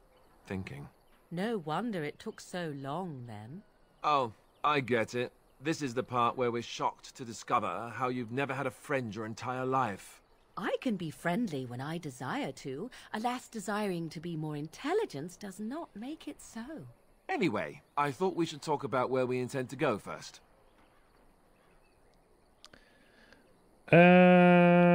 thinking. No wonder it took so long, then. Oh, I get it. This is the part where we're shocked to discover how you've never had a friend your entire life. I can be friendly when I desire to. Alas, desiring to be more intelligent does not make it so. Anyway, I thought we should talk about where we intend to go first. Uh,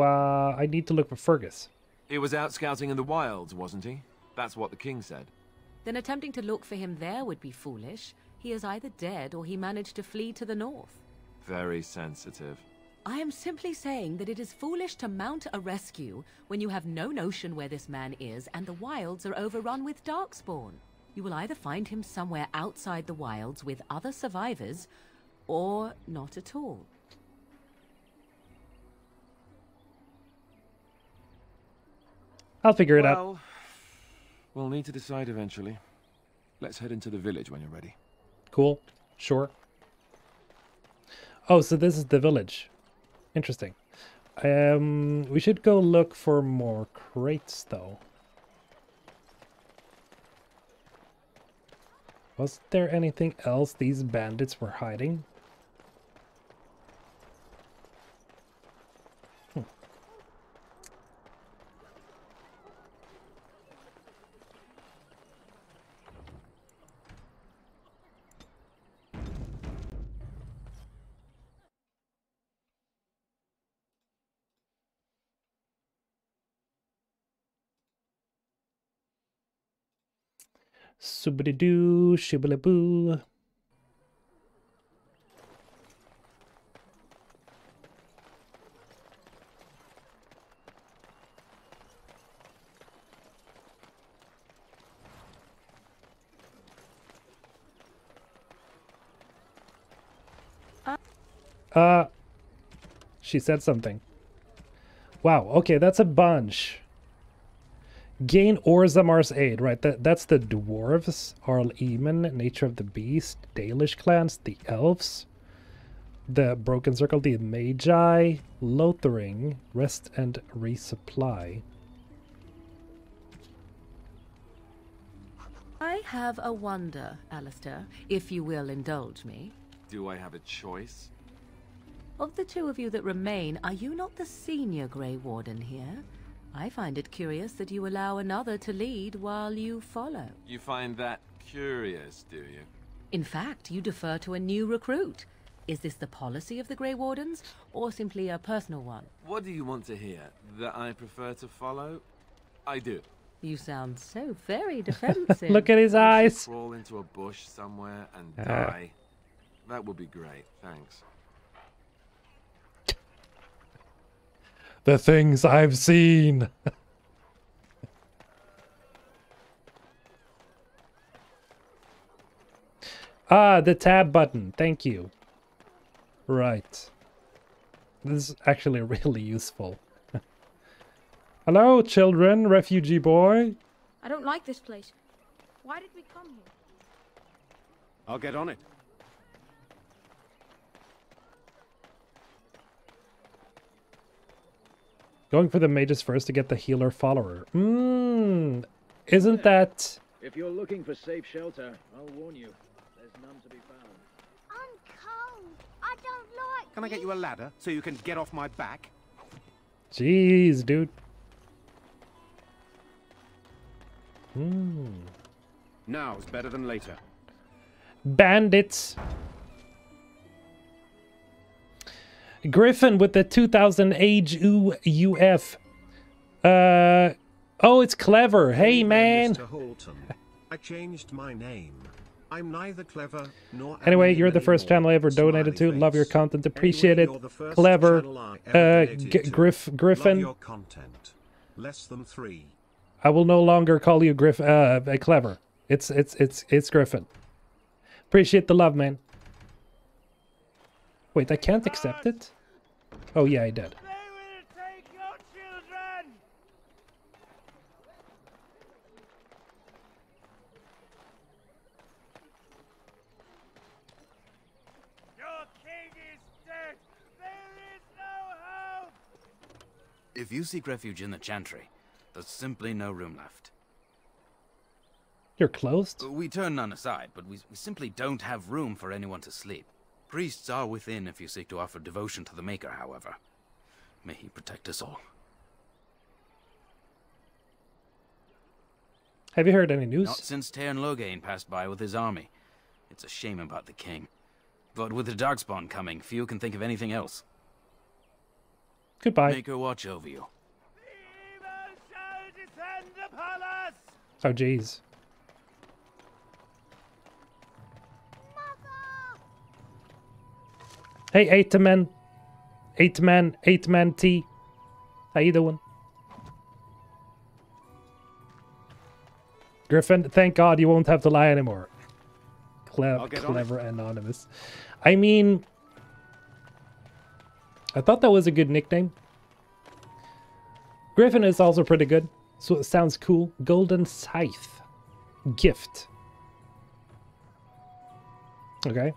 uh, I need to look for Fergus. He was out scouting in the wilds, wasn't he? That's what the king said. Then attempting to look for him there would be foolish. He is either dead or he managed to flee to the north. Very sensitive. I am simply saying that it is foolish to mount a rescue when you have no notion where this man is and the wilds are overrun with darkspawn. You will either find him somewhere outside the wilds with other survivors, or not at all. I'll figure it well, out. We'll need to decide eventually. Let's head into the village when you're ready. Cool. Sure. Oh, so this is the village. Interesting. Um, we should go look for more crates, though. Was there anything else these bandits were hiding? Subidi-doo, shibbolaboo. Uh, she said something. Wow, okay, that's a bunch. Gain Orzammar's aid, right? That that's the dwarves, Arl Eamon, Nature of the Beast, Dalish clans, the elves, the Broken Circle, the Magi, Lothering, Rest and Resupply. I have a wonder, Alistair, if you will indulge me. Do I have a choice? Of the two of you that remain, are you not the senior Grey Warden here? I find it curious that you allow another to lead while you follow. You find that curious, do you? In fact, you defer to a new recruit. Is this the policy of the Grey Wardens, or simply a personal one? What do you want to hear? That I prefer to follow? I do. You sound so very <laughs> defensive. Look at his eyes. Crawl into a bush somewhere and Uh. die. That would be great, thanks. The things I've seen. <laughs> ah, the tab button. Thank you. Right. This is actually <laughs> really useful. Hello, children, refugee boy. I don't like this place. Why did we come here? I'll get on it. Going for the mages first to get the healer follower. Mmm. Isn't that... If you're looking for safe shelter, I'll warn you, there's none to be found. I'm cold. I don't like Can I get you a ladder so you can get off my back? Jeez, dude. Hmm. Now's better than later. Bandits. Griffin with the 2000 age UF. Uh, oh, it's clever. Hey, man. I changed my name. I'm neither clever nor. <laughs> Anyway, you're the first channel I ever donated to. Love your content. Appreciate it. you're the first Clever. Uh, ever donated G- to. Griff Griffin. your content. Less than three. I will no longer call you Griff. Uh, uh, clever. It's it's it's it's Griffin. Appreciate the love, man. Wait, I can't accept it. Oh yeah, I did. Your king is dead. There is no hope. If you seek refuge in the Chantry, there's simply no room left. You're closed. We turn none aside, but we, we simply don't have room for anyone to sleep. Priests are within if you seek to offer devotion to the Maker, however. May he protect us all. Have you heard any news? Not since Teyrn Loghain passed by with his army. It's a shame about the king. But with the Darkspawn coming, few can think of anything else. Goodbye. Maker watch over you. Descend upon us. Oh jeez. Hey, eight man, eight man, eight man T. How you doing? Griffin, thank God you won't have to lie anymore. Cle- I'll get on it. clever anonymous. I mean, I thought that was a good nickname. Griffin is also pretty good, so it sounds cool. Golden Scythe. Gift. Okay.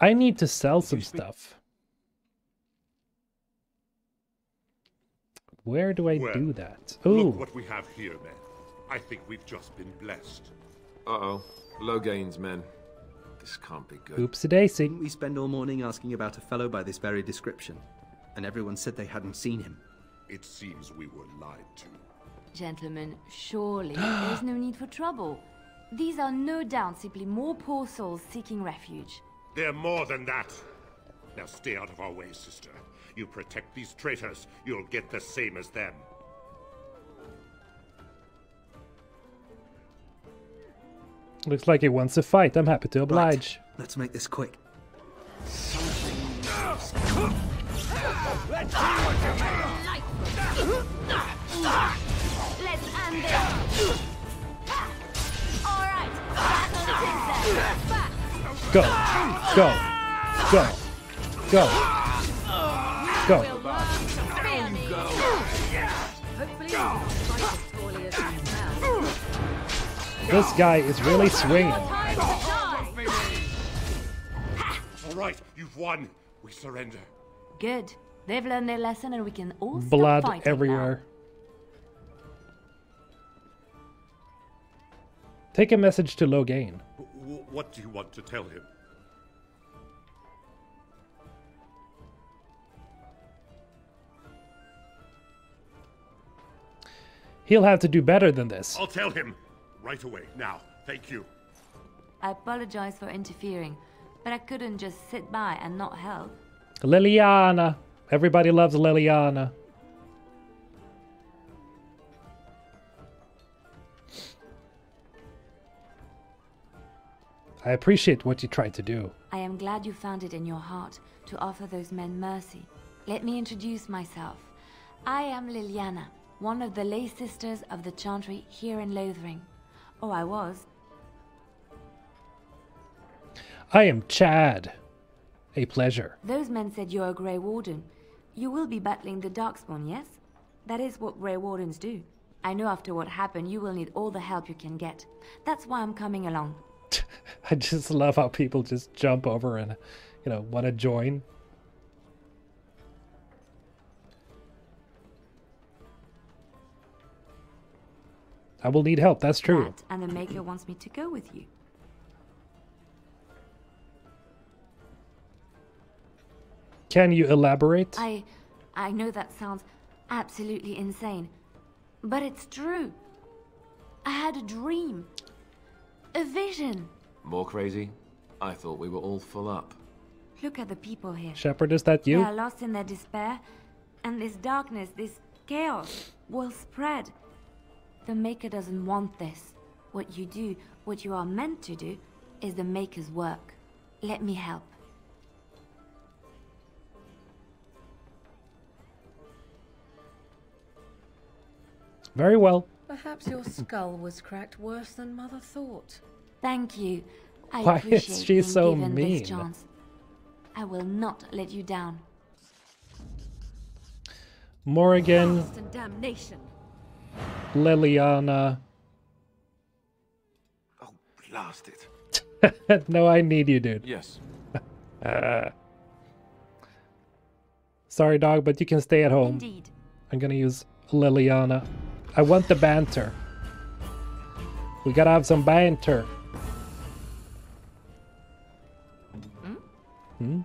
I need to sell some stuff. Where do I Well, do that? Look Oh, what we have here, men. I think we've just been blessed. Uh-oh. Loghain's, men. This can't be good. oopsie daisy. Didn't we spend all morning asking about a fellow by this very description? And everyone said they hadn't seen him. It seems we were lied to. Gentlemen, surely there's no <gasps> need for trouble. These are no doubt simply more poor souls seeking refuge. They're more than that. Now stay out of our way, sister. You protect these traitors, you'll get the same as them. looks like he wants a fight. I'm happy to oblige. Let's make this quick. Let's see what you Let's end this. All right, back on the things. Go, go, go, go, go. This guy is really swinging. All right, you've won. We surrender. Good. They've learned their lesson, and we can all stop Blood fighting everywhere. Take a message to Loghain. What do you want to tell him? He'll have to do better than this. I'll tell him right away, now. Thank you. I apologize for interfering, but I couldn't just sit by and not help. Leliana. Everybody loves Leliana. I appreciate what you tried to do. I am glad you found it in your heart to offer those men mercy. Let me introduce myself. I am Leliana, one of the lay sisters of the Chantry here in Lothering. Oh, I was. I am Chad. A pleasure. Those men said you're a Grey Warden. You will be battling the Darkspawn, yes? That is what Grey Wardens do. I know after what happened, you will need all the help you can get. That's why I'm coming along. <laughs> I just love how people just jump over and, you know, want to join. I will need help, that's true. That, and the Maker wants me to go with you. Can you elaborate? I... I know that sounds absolutely insane. But it's true. I had a dream. A vision. More crazy? I thought we were all full up. Look at the people here. Shepard, is that you? They are lost in their despair, and this darkness, this chaos, will spread. The Maker doesn't want this. What you do, what you are meant to do, is the Maker's work. Let me help. Very well. Perhaps your skull was cracked worse than Mother thought. Thank you. I Why is appreciate she being so given mean? this chance. I will not let you down. Morrigan, Frost damnation. Leliana. Oh, blast it. <laughs> no, I need you, dude. Yes. Uh, <laughs> sorry, dog, but you can stay at home. Indeed. I'm gonna use Leliana. I want the banter. We gotta have some banter. Hmm?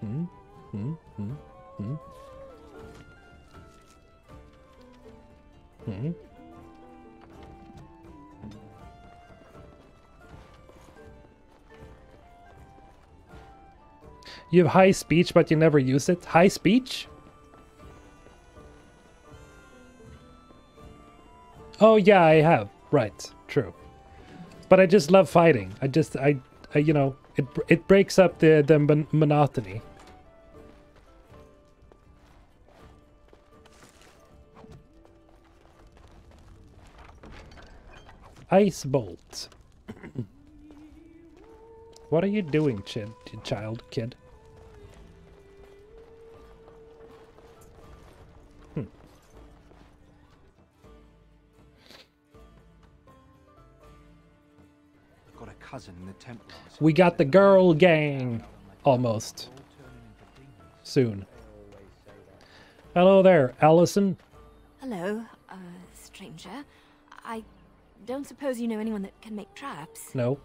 Hmm? Hmm? Hmm? Hmm? Hmm? You have high speech, but you never use it. High speech? Oh yeah, I have. Right, true. But I just love fighting. I just, I, I you know, it it breaks up the the mon monotony. Ice bolt. what are you doing, chid, child, kid? Hmm. Got a cousin in the Templars. We got the girl gang. Almost. Soon. Hello there, Allison. Hello, uh, stranger. I don't suppose you know anyone that can make traps. No.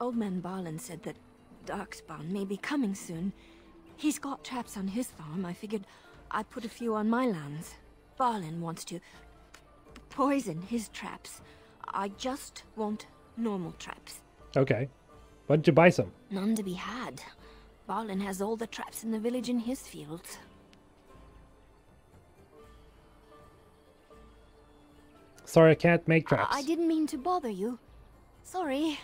Old man Barlin said that Darkspawn may be coming soon. He's got traps on his farm. I figured I'd put a few on my lands. Barlin wants to poison his traps. I just want normal traps. Okay. Why don't you buy some? None to be had. Barlin has all the traps in the village in his fields. Sorry, I can't make traps. I didn't mean to bother you. Sorry.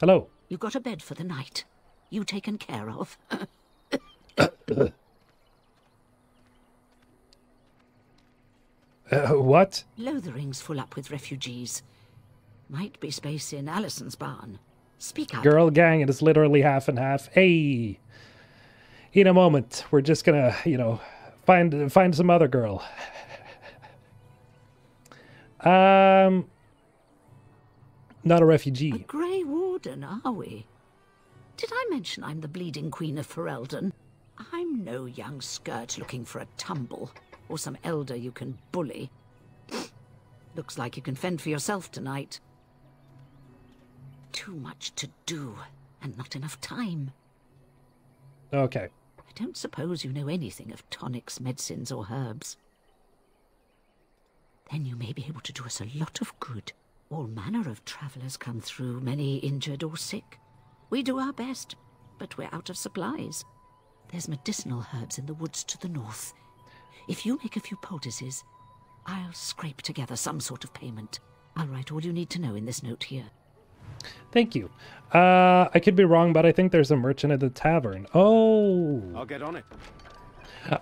Hello. You got a bed for the night. You taken care of. <coughs> <coughs> Uh, what? Lothering's full up with refugees. Might be space in Allison's barn. Speak up. Girl gang, it is literally half and half. Hey. In a moment, we're just gonna, you know, find find some other girl. <laughs> um not a refugee. A Grey Warden, are we? Did I mention I'm the bleeding queen of Ferelden? I'm no young skirt looking for a tumble, or some elder you can bully. <sniffs> Looks like you can fend for yourself tonight. Too much to do, and not enough time. Okay. I don't suppose you know anything of tonics, medicines, or herbs. Then you may be able to do us a lot of good. All manner of travellers come through, many injured or sick. We do our best, but we're out of supplies. There's medicinal herbs in the woods to the north. If you make a few poultices, I'll scrape together some sort of payment. I'll write all you need to know in this note here. Thank you. Uh, I could be wrong, but I think there's a merchant at the tavern. Oh. I'll get on it.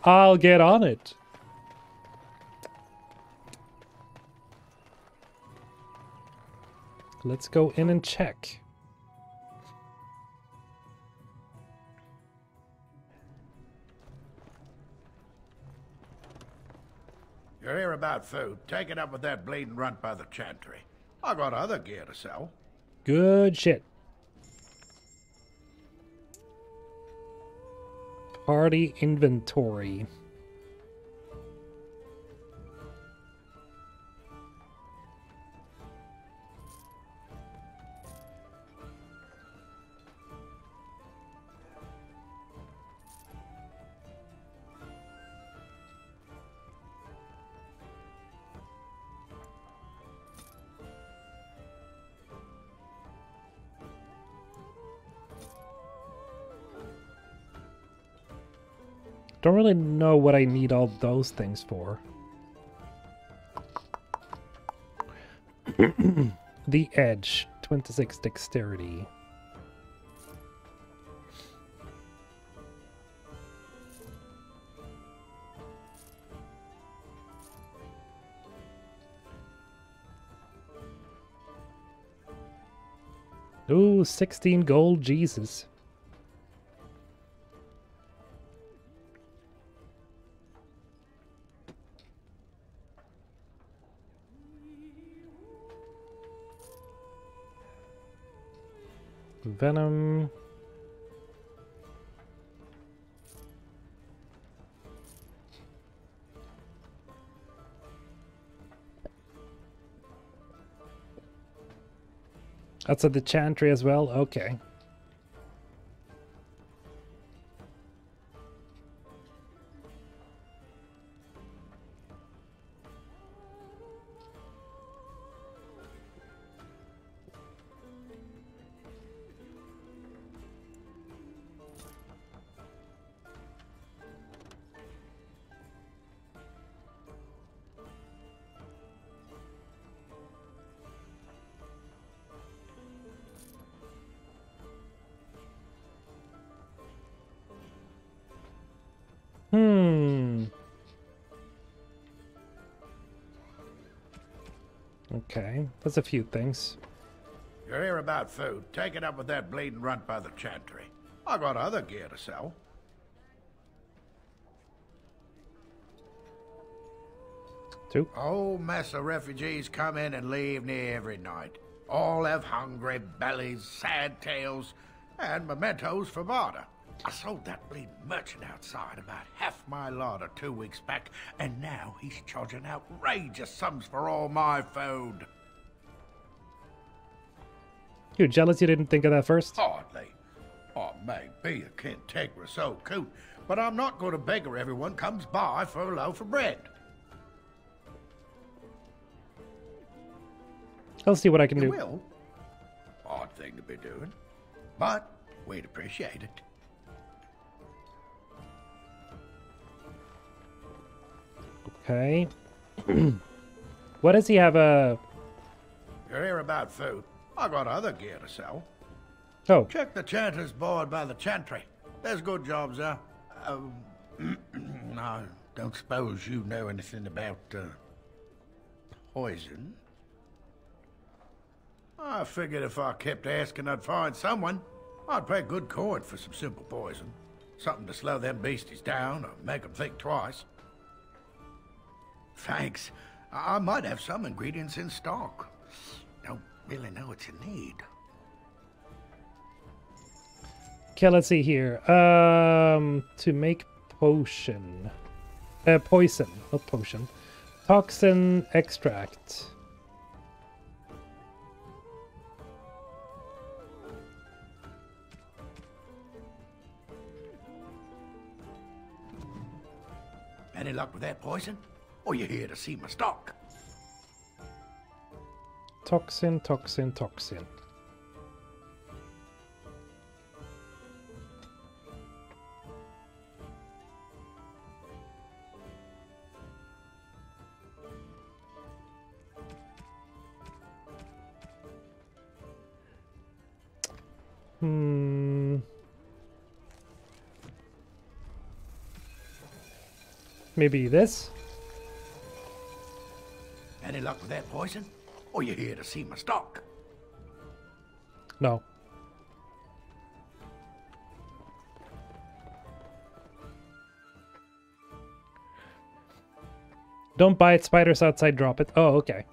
I'll get on it. Let's go in and check. You're here about food. Take it up with that bleeding runt by the chantry. I got other gear to sell. Good shit. Party inventory. Don't really know what I need all those things for. <clears throat> the edge, 26 dexterity. Ooh, 16 gold, Jesus. Venom. That's at the Chantry as well? Okay. That's a few things. You're here about food. Take it up with that bleeding runt by the chantry. I got other gear to sell. Two. Whole mess of refugees come in and leave near every night. All have hungry bellies, sad tales, and mementos for barter. I sold that bleeding merchant outside about half my larder two weeks back, and now he's charging outrageous sums for all my food. You jealous you didn't think of that first? Hardly. I may be a cantankerous old coot, but I'm not going to beggar everyone comes by for a loaf of bread. I'll see what I can You do. will. Odd thing to be doing, but we'd appreciate it. Okay. <clears throat> what does he have uh, a... You're here about food. I got other gear to sell. Oh. Check the chanter's board by the chantry. There's good jobs there. Um, <clears throat> I don't suppose you know anything about uh, poison. I figured if I kept asking, I'd find someone. I'd pay good coin for some simple poison. Something to slow them beasties down or make them think twice. Thanks. I I might have some ingredients in stock. Really know what you need. Okay, let's see here. Um, to make potion. Uh, poison, not potion. Toxin extract. Any luck with that poison? Or you here to see my stock? Toxin, toxin, toxin. Hmm. Maybe this? Any luck with that poison? Or you here to see my stock? No. Don't buy it, spiders outside, drop it. Oh, okay.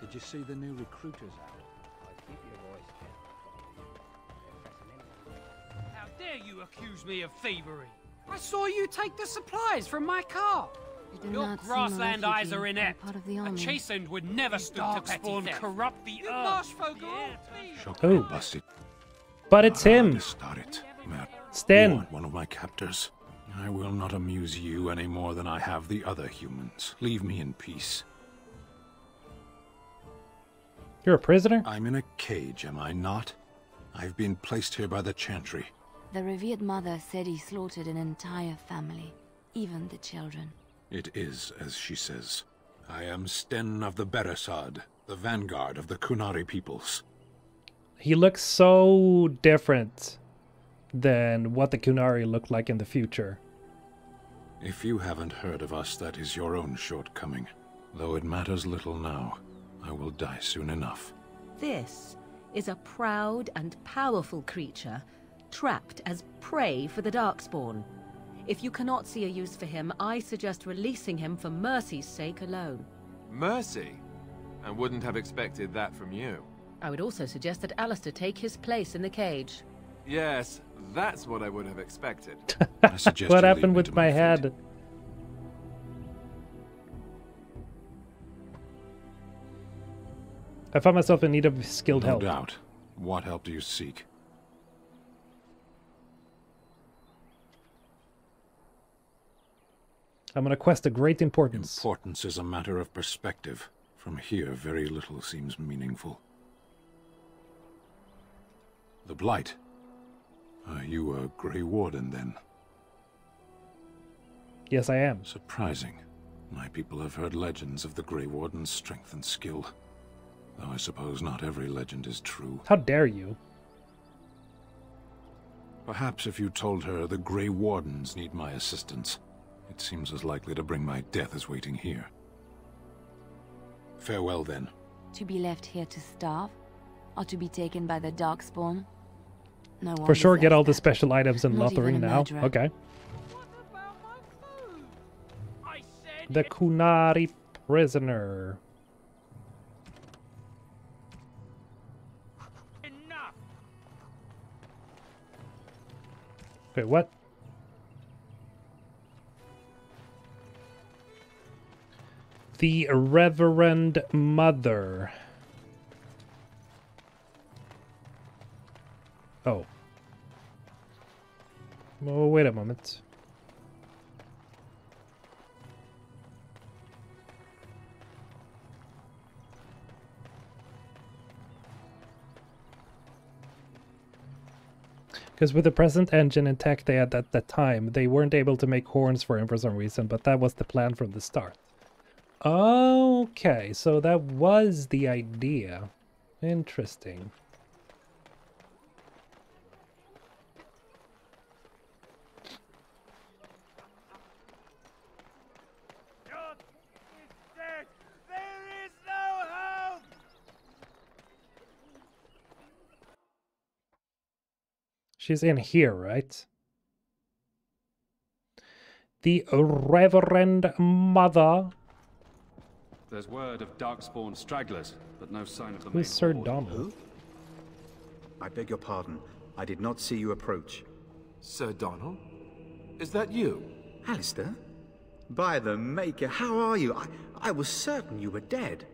Did you see the new recruiters out? How dare you accuse me of thievery? I saw you take the supplies from my car. Do Your not seem a grassland eyes are but inept. part of the A army. chastened would never stoop to petty darkspawn theft. corrupt the you earth. marsh folk are all. Oh. Busted. But it's him. Start it, Matt. You aren't one of my captors. I will not amuse you any more than I have the other humans. Leave me in peace. You're a prisoner? I'm in a cage, am I not? I've been placed here by the Chantry. The revered mother said he slaughtered an entire family, even the children. It is as she says. I am Sten of the Beresaad, the vanguard of the Qunari peoples. He looks so different than what the Qunari looked like in the future. If you haven't heard of us, that is your own shortcoming. Though it matters little now, I will die soon enough. This is a proud and powerful creature trapped as prey for the Darkspawn. If you cannot see a use for him, I suggest releasing him for mercy's sake alone. Mercy? I wouldn't have expected that from you. I would also suggest that Alistair take his place in the cage. Yes, that's what I would have expected. <laughs> what happened with my head? I found myself in need of skilled no help. No doubt. What help do you seek? I'm on a quest of great importance. Importance is a matter of perspective. From here, very little seems meaningful. The Blight. Are you a Grey Warden, then? Yes, I am. Surprising. My people have heard legends of the Grey Warden's strength and skill. Though I suppose not every legend is true. How dare you? Perhaps if you told her the Grey Wardens need my assistance, it seems as likely to bring my death as waiting here. Farewell, then. To be left here to starve? Or to be taken by the Darkspawn? No one For sure, get deserves all the special items in Not even Lothering now. murderer. Okay. The Qunari prisoner. Wait, what? The Reverend Mother. Oh. Oh, wait a moment. Because with the present engine and tech they had at that time, they weren't able to make horns for him for some reason, but that was the plan from the start. Okay, so that was the idea. Interesting. She's in here, right? The Reverend Mother. There's word of Darkspawn stragglers, but no sign of the Who's Sir horde. Donall? I beg your pardon. I did not see you approach. Sir Donall? Is that you? Alistair? By the Maker, how are you? I, I was certain you were dead.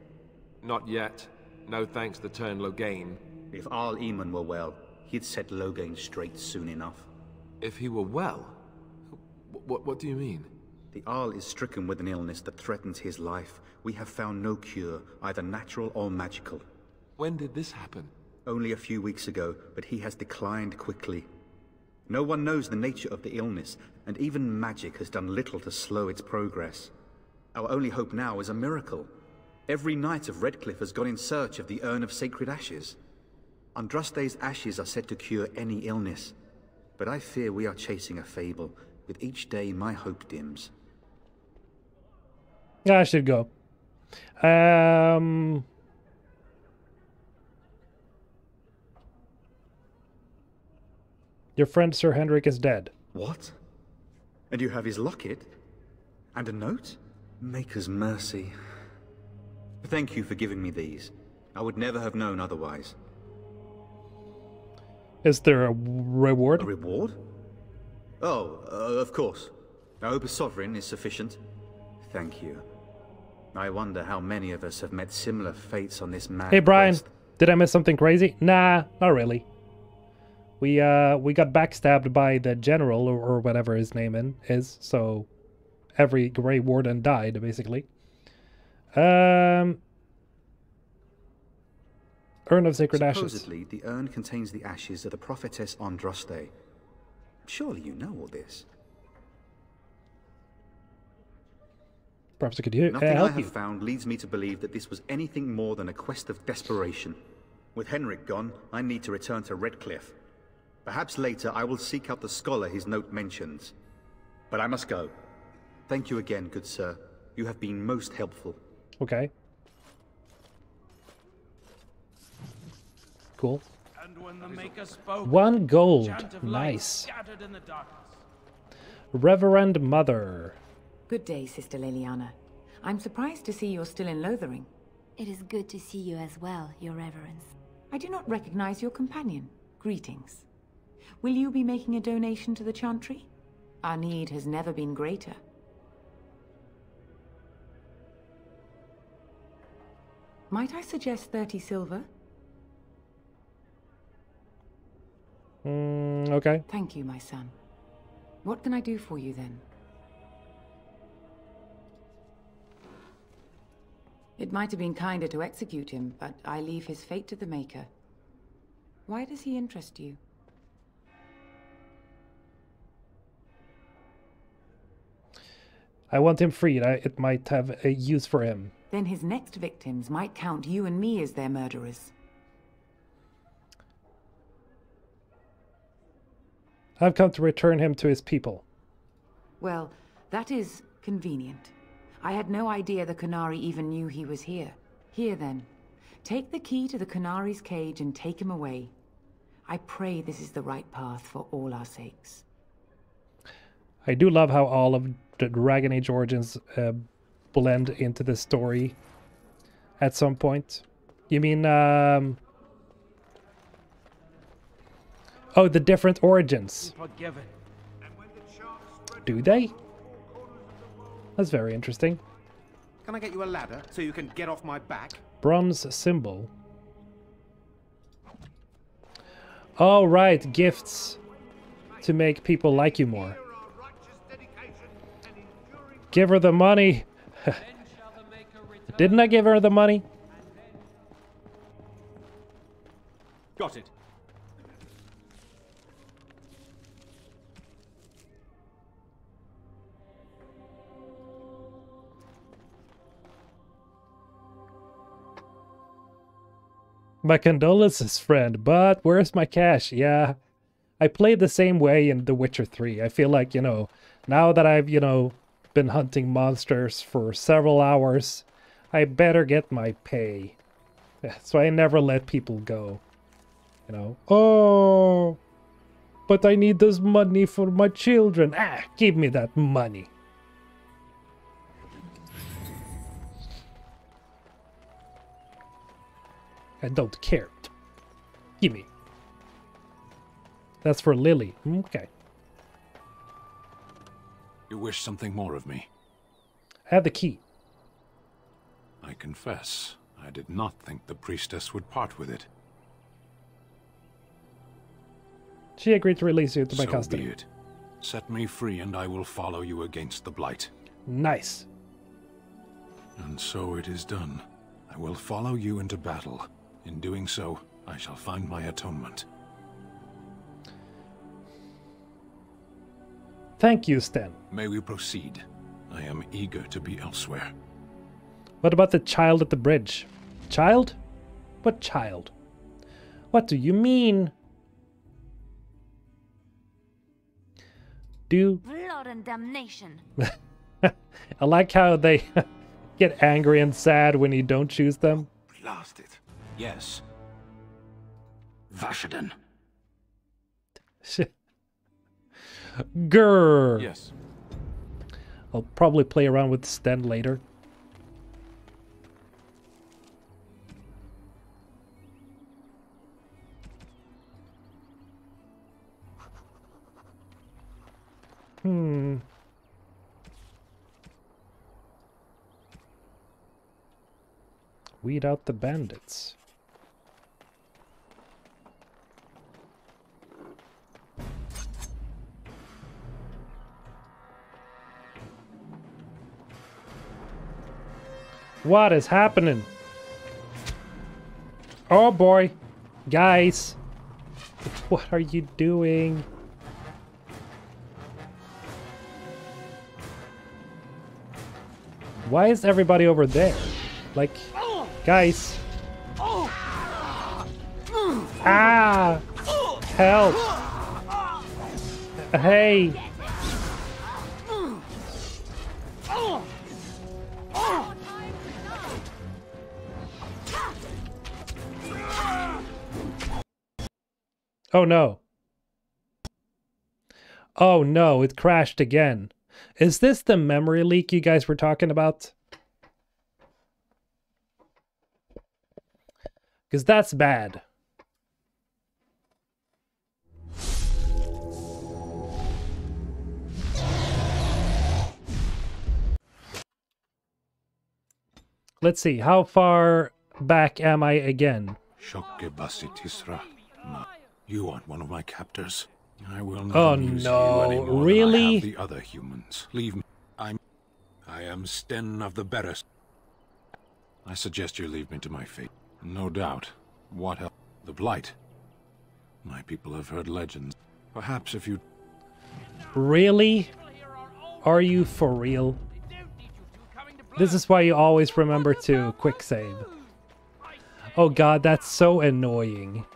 Not yet. No thanks to Teyrn Loghain. If Arl Eamon were well, he'd set Loghain straight soon enough. If he were well? What, what do you mean? The Arl is stricken with an illness that threatens his life. We have found no cure, either natural or magical. When did this happen? Only a few weeks ago, but he has declined quickly. No one knows the nature of the illness, and even magic has done little to slow its progress. Our only hope now is a miracle. Every knight of Redcliffe has gone in search of the Urn of Sacred Ashes. Andraste's ashes are said to cure any illness, but I fear we are chasing a fable. With each day, my hope dims. I should go. Um. Your friend Sir Henrik is dead. What? And you have his locket? And a note? Maker's mercy. Thank you for giving me these. I would never have known otherwise. Is there a reward? A reward? Oh, uh, of course. I hope a sovereign is sufficient. Thank you. I wonder how many of us have met similar fates on this mad Hey Brian, quest. did I miss something crazy? Nah, not really. We uh we got backstabbed by the general or, or whatever his name in, is, so every Grey Warden died basically. Um Urn of Sacred Ashes. Supposedly, the urn contains the ashes of the prophetess Andraste. Surely you know all this. Perhaps I could hear, uh, Nothing I have you. found leads me to believe that this was anything more than a quest of desperation. With Henrik gone, I need to return to Redcliffe. Perhaps later I will seek out the scholar his note mentions. But I must go. Thank you again, good sir. You have been most helpful. Okay. Cool. And when the Maker spoke, One gold. chant of light Nice. in the. Reverend Mother. Good day, Sister Leliana. I'm surprised to see you're still in Lothering. It is good to see you as well, Your Reverence. I do not recognize your companion. Greetings. Will you be making a donation to the Chantry? Our need has never been greater. Might I suggest 30 silver? Mm, okay. Thank you, my son. What can I do for you then? It might have been kinder to execute him, but I leave his fate to the Maker. Why does he interest you? I want him freed. I, it might have a use for him. Then his next victims might count you and me as their murderers. I've come to return him to his people. Well, that is convenient. I had no idea the Qunari even knew he was here. Here then, take the key to the Qunari's cage and take him away. I pray this is the right path for all our sakes. I do love how all of the Dragon Age origins uh, blend into the story at some point. You mean, um... Oh, the different origins. Do they? That's very interesting. Can I get you a ladder so you can get off my back? Bronze symbol. Oh, right, gifts to make people like you more. Give her the money. <laughs> Didn't I give her the money? Got it. My condolences, friend, but where's my cash? Yeah, I played the same way in The Witcher 3. I feel like, you know, now that I've, you know, been hunting monsters for several hours, I better get my pay. So I never let people go. You know, oh, but I need this money for my children. Ah, give me that money. I don't care. Give me. That's for Lily. Hmm, okay. You wish something more of me? I have the key. I confess, I did not think the priestess would part with it. She agreed to release you to my so custody. be it. Set me free and I will follow you against the Blight. Nice. And so it is done. I will follow you into battle. In doing so, I shall find my atonement. Thank you, Sten. May we proceed? I am eager to be elsewhere. What about the child at the bridge? Child? What child? What do you mean? Do <laughs> Blood and damnation. I like how they <laughs> get angry and sad when you don't choose them. Blast it. Yes. Vashedan. <laughs> Grr. Yes. I'll probably play around with Sten later. Hmm. Weed out the bandits. What is happening? Oh boy. Guys. What are you doing? Why is everybody over there? Like, guys. Ah! Help! Hey! Oh no. Oh no, it crashed again. Is this the memory leak you guys were talking about? Because that's bad. Let's see, how far back am I again? Shokke Basitisra. Ma, you aren't one of my captors. I will not Oh, use no, you any more than I really? have the other humans. Leave me. I'm. I am Sten of the Beres. I suggest you leave me to my fate. No doubt. What else? The Blight. My people have heard legends. Perhaps if you. Really? Are you for real? This is why you always remember to quick save. Oh god, that's so annoying.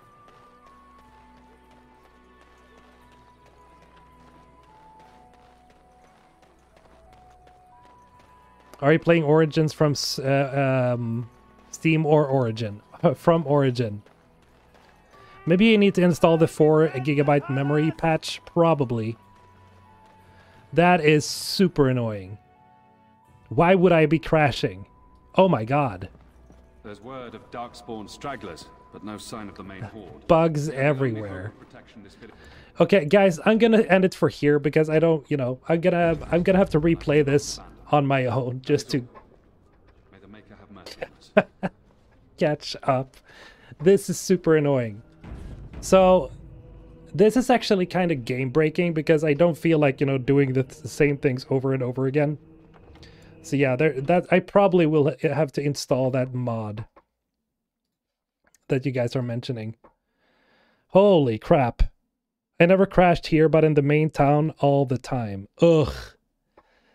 Are you playing Origins from uh, um, Steam or Origin? <laughs> from Origin. Maybe you need to install the 4 gigabyte memory patch? Probably. That is super annoying. Why would I be crashing? Oh my god. There's word of Darkspawn stragglers, but no sign of the main <laughs> horde. Bugs everywhere. Okay, guys, I'm gonna end it for here because I don't, you know, I'm gonna I'm gonna have to replay this on my own just to May the Maker have mercy <laughs> catch up. This is super annoying. So this is actually kind of game breaking because I don't feel like, you know, doing the, th- same things over and over again. So yeah, there that I probably will have to install that mod that you guys are mentioning. Holy crap. I never crashed here, but in the main town all the time. Ugh.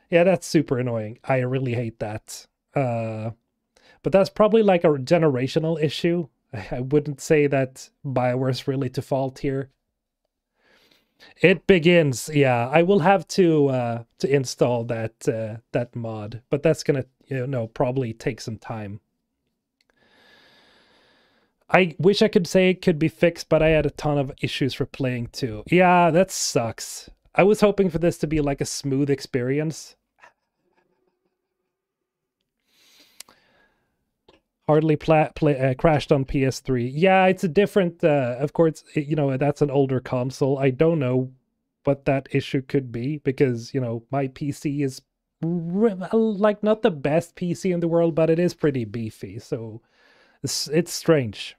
Yeah, that's super annoying. I really hate that. Uh but that's probably like a generational issue. I, wouldn't say that Bioware's really to fault here. It begins, yeah. I will have to uh to install that uh that mod, but that's gonna you know probably take some time. I wish I could say it could be fixed, but I had a ton of issues for playing too. Yeah, that sucks. I was hoping for this to be like a smooth experience. Hardly pla- play, uh, crashed on PS3. Yeah, it's a different. Uh, of course, it- you know that's an older console. I don't know what that issue could be because you know my PC is r- like not the best PC in the world, but it is pretty beefy. So it's, it's strange.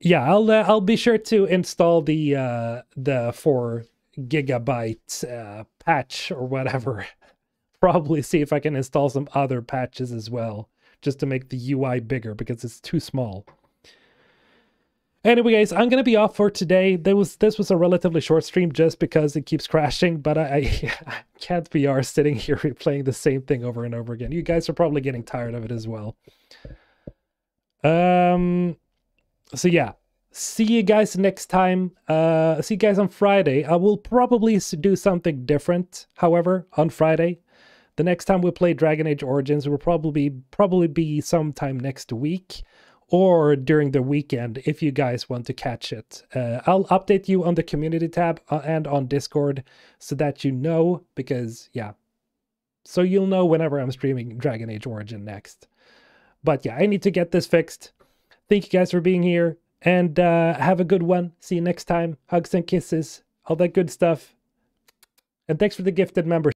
Yeah, I'll uh, I'll be sure to install the uh, the four gigabyte uh, patch or whatever. Probably see if I can install some other patches as well, just to make the UI bigger because it's too small. Anyway, guys, I'm gonna be off for today. There was this was a relatively short stream just because it keeps crashing, but I, I, <laughs> can't be arsed sitting here <laughs> replaying the same thing over and over again. You guys are probably getting tired of it as well. Um. So yeah, see you guys next time. Uh, see you guys on Friday. I will probably do something different. However, on Friday, the next time we play Dragon Age Origins will probably probably be sometime next week or during the weekend if you guys want to catch it. Uh, I'll update you on the community tab uh, and on Discord so that you know because yeah, so you'll know whenever I'm streaming Dragon Age Origin next. But yeah, I need to get this fixed. Thank you guys for being here and uh, have a good one. See you next time. Hugs and kisses, all that good stuff. And thanks for the gifted members.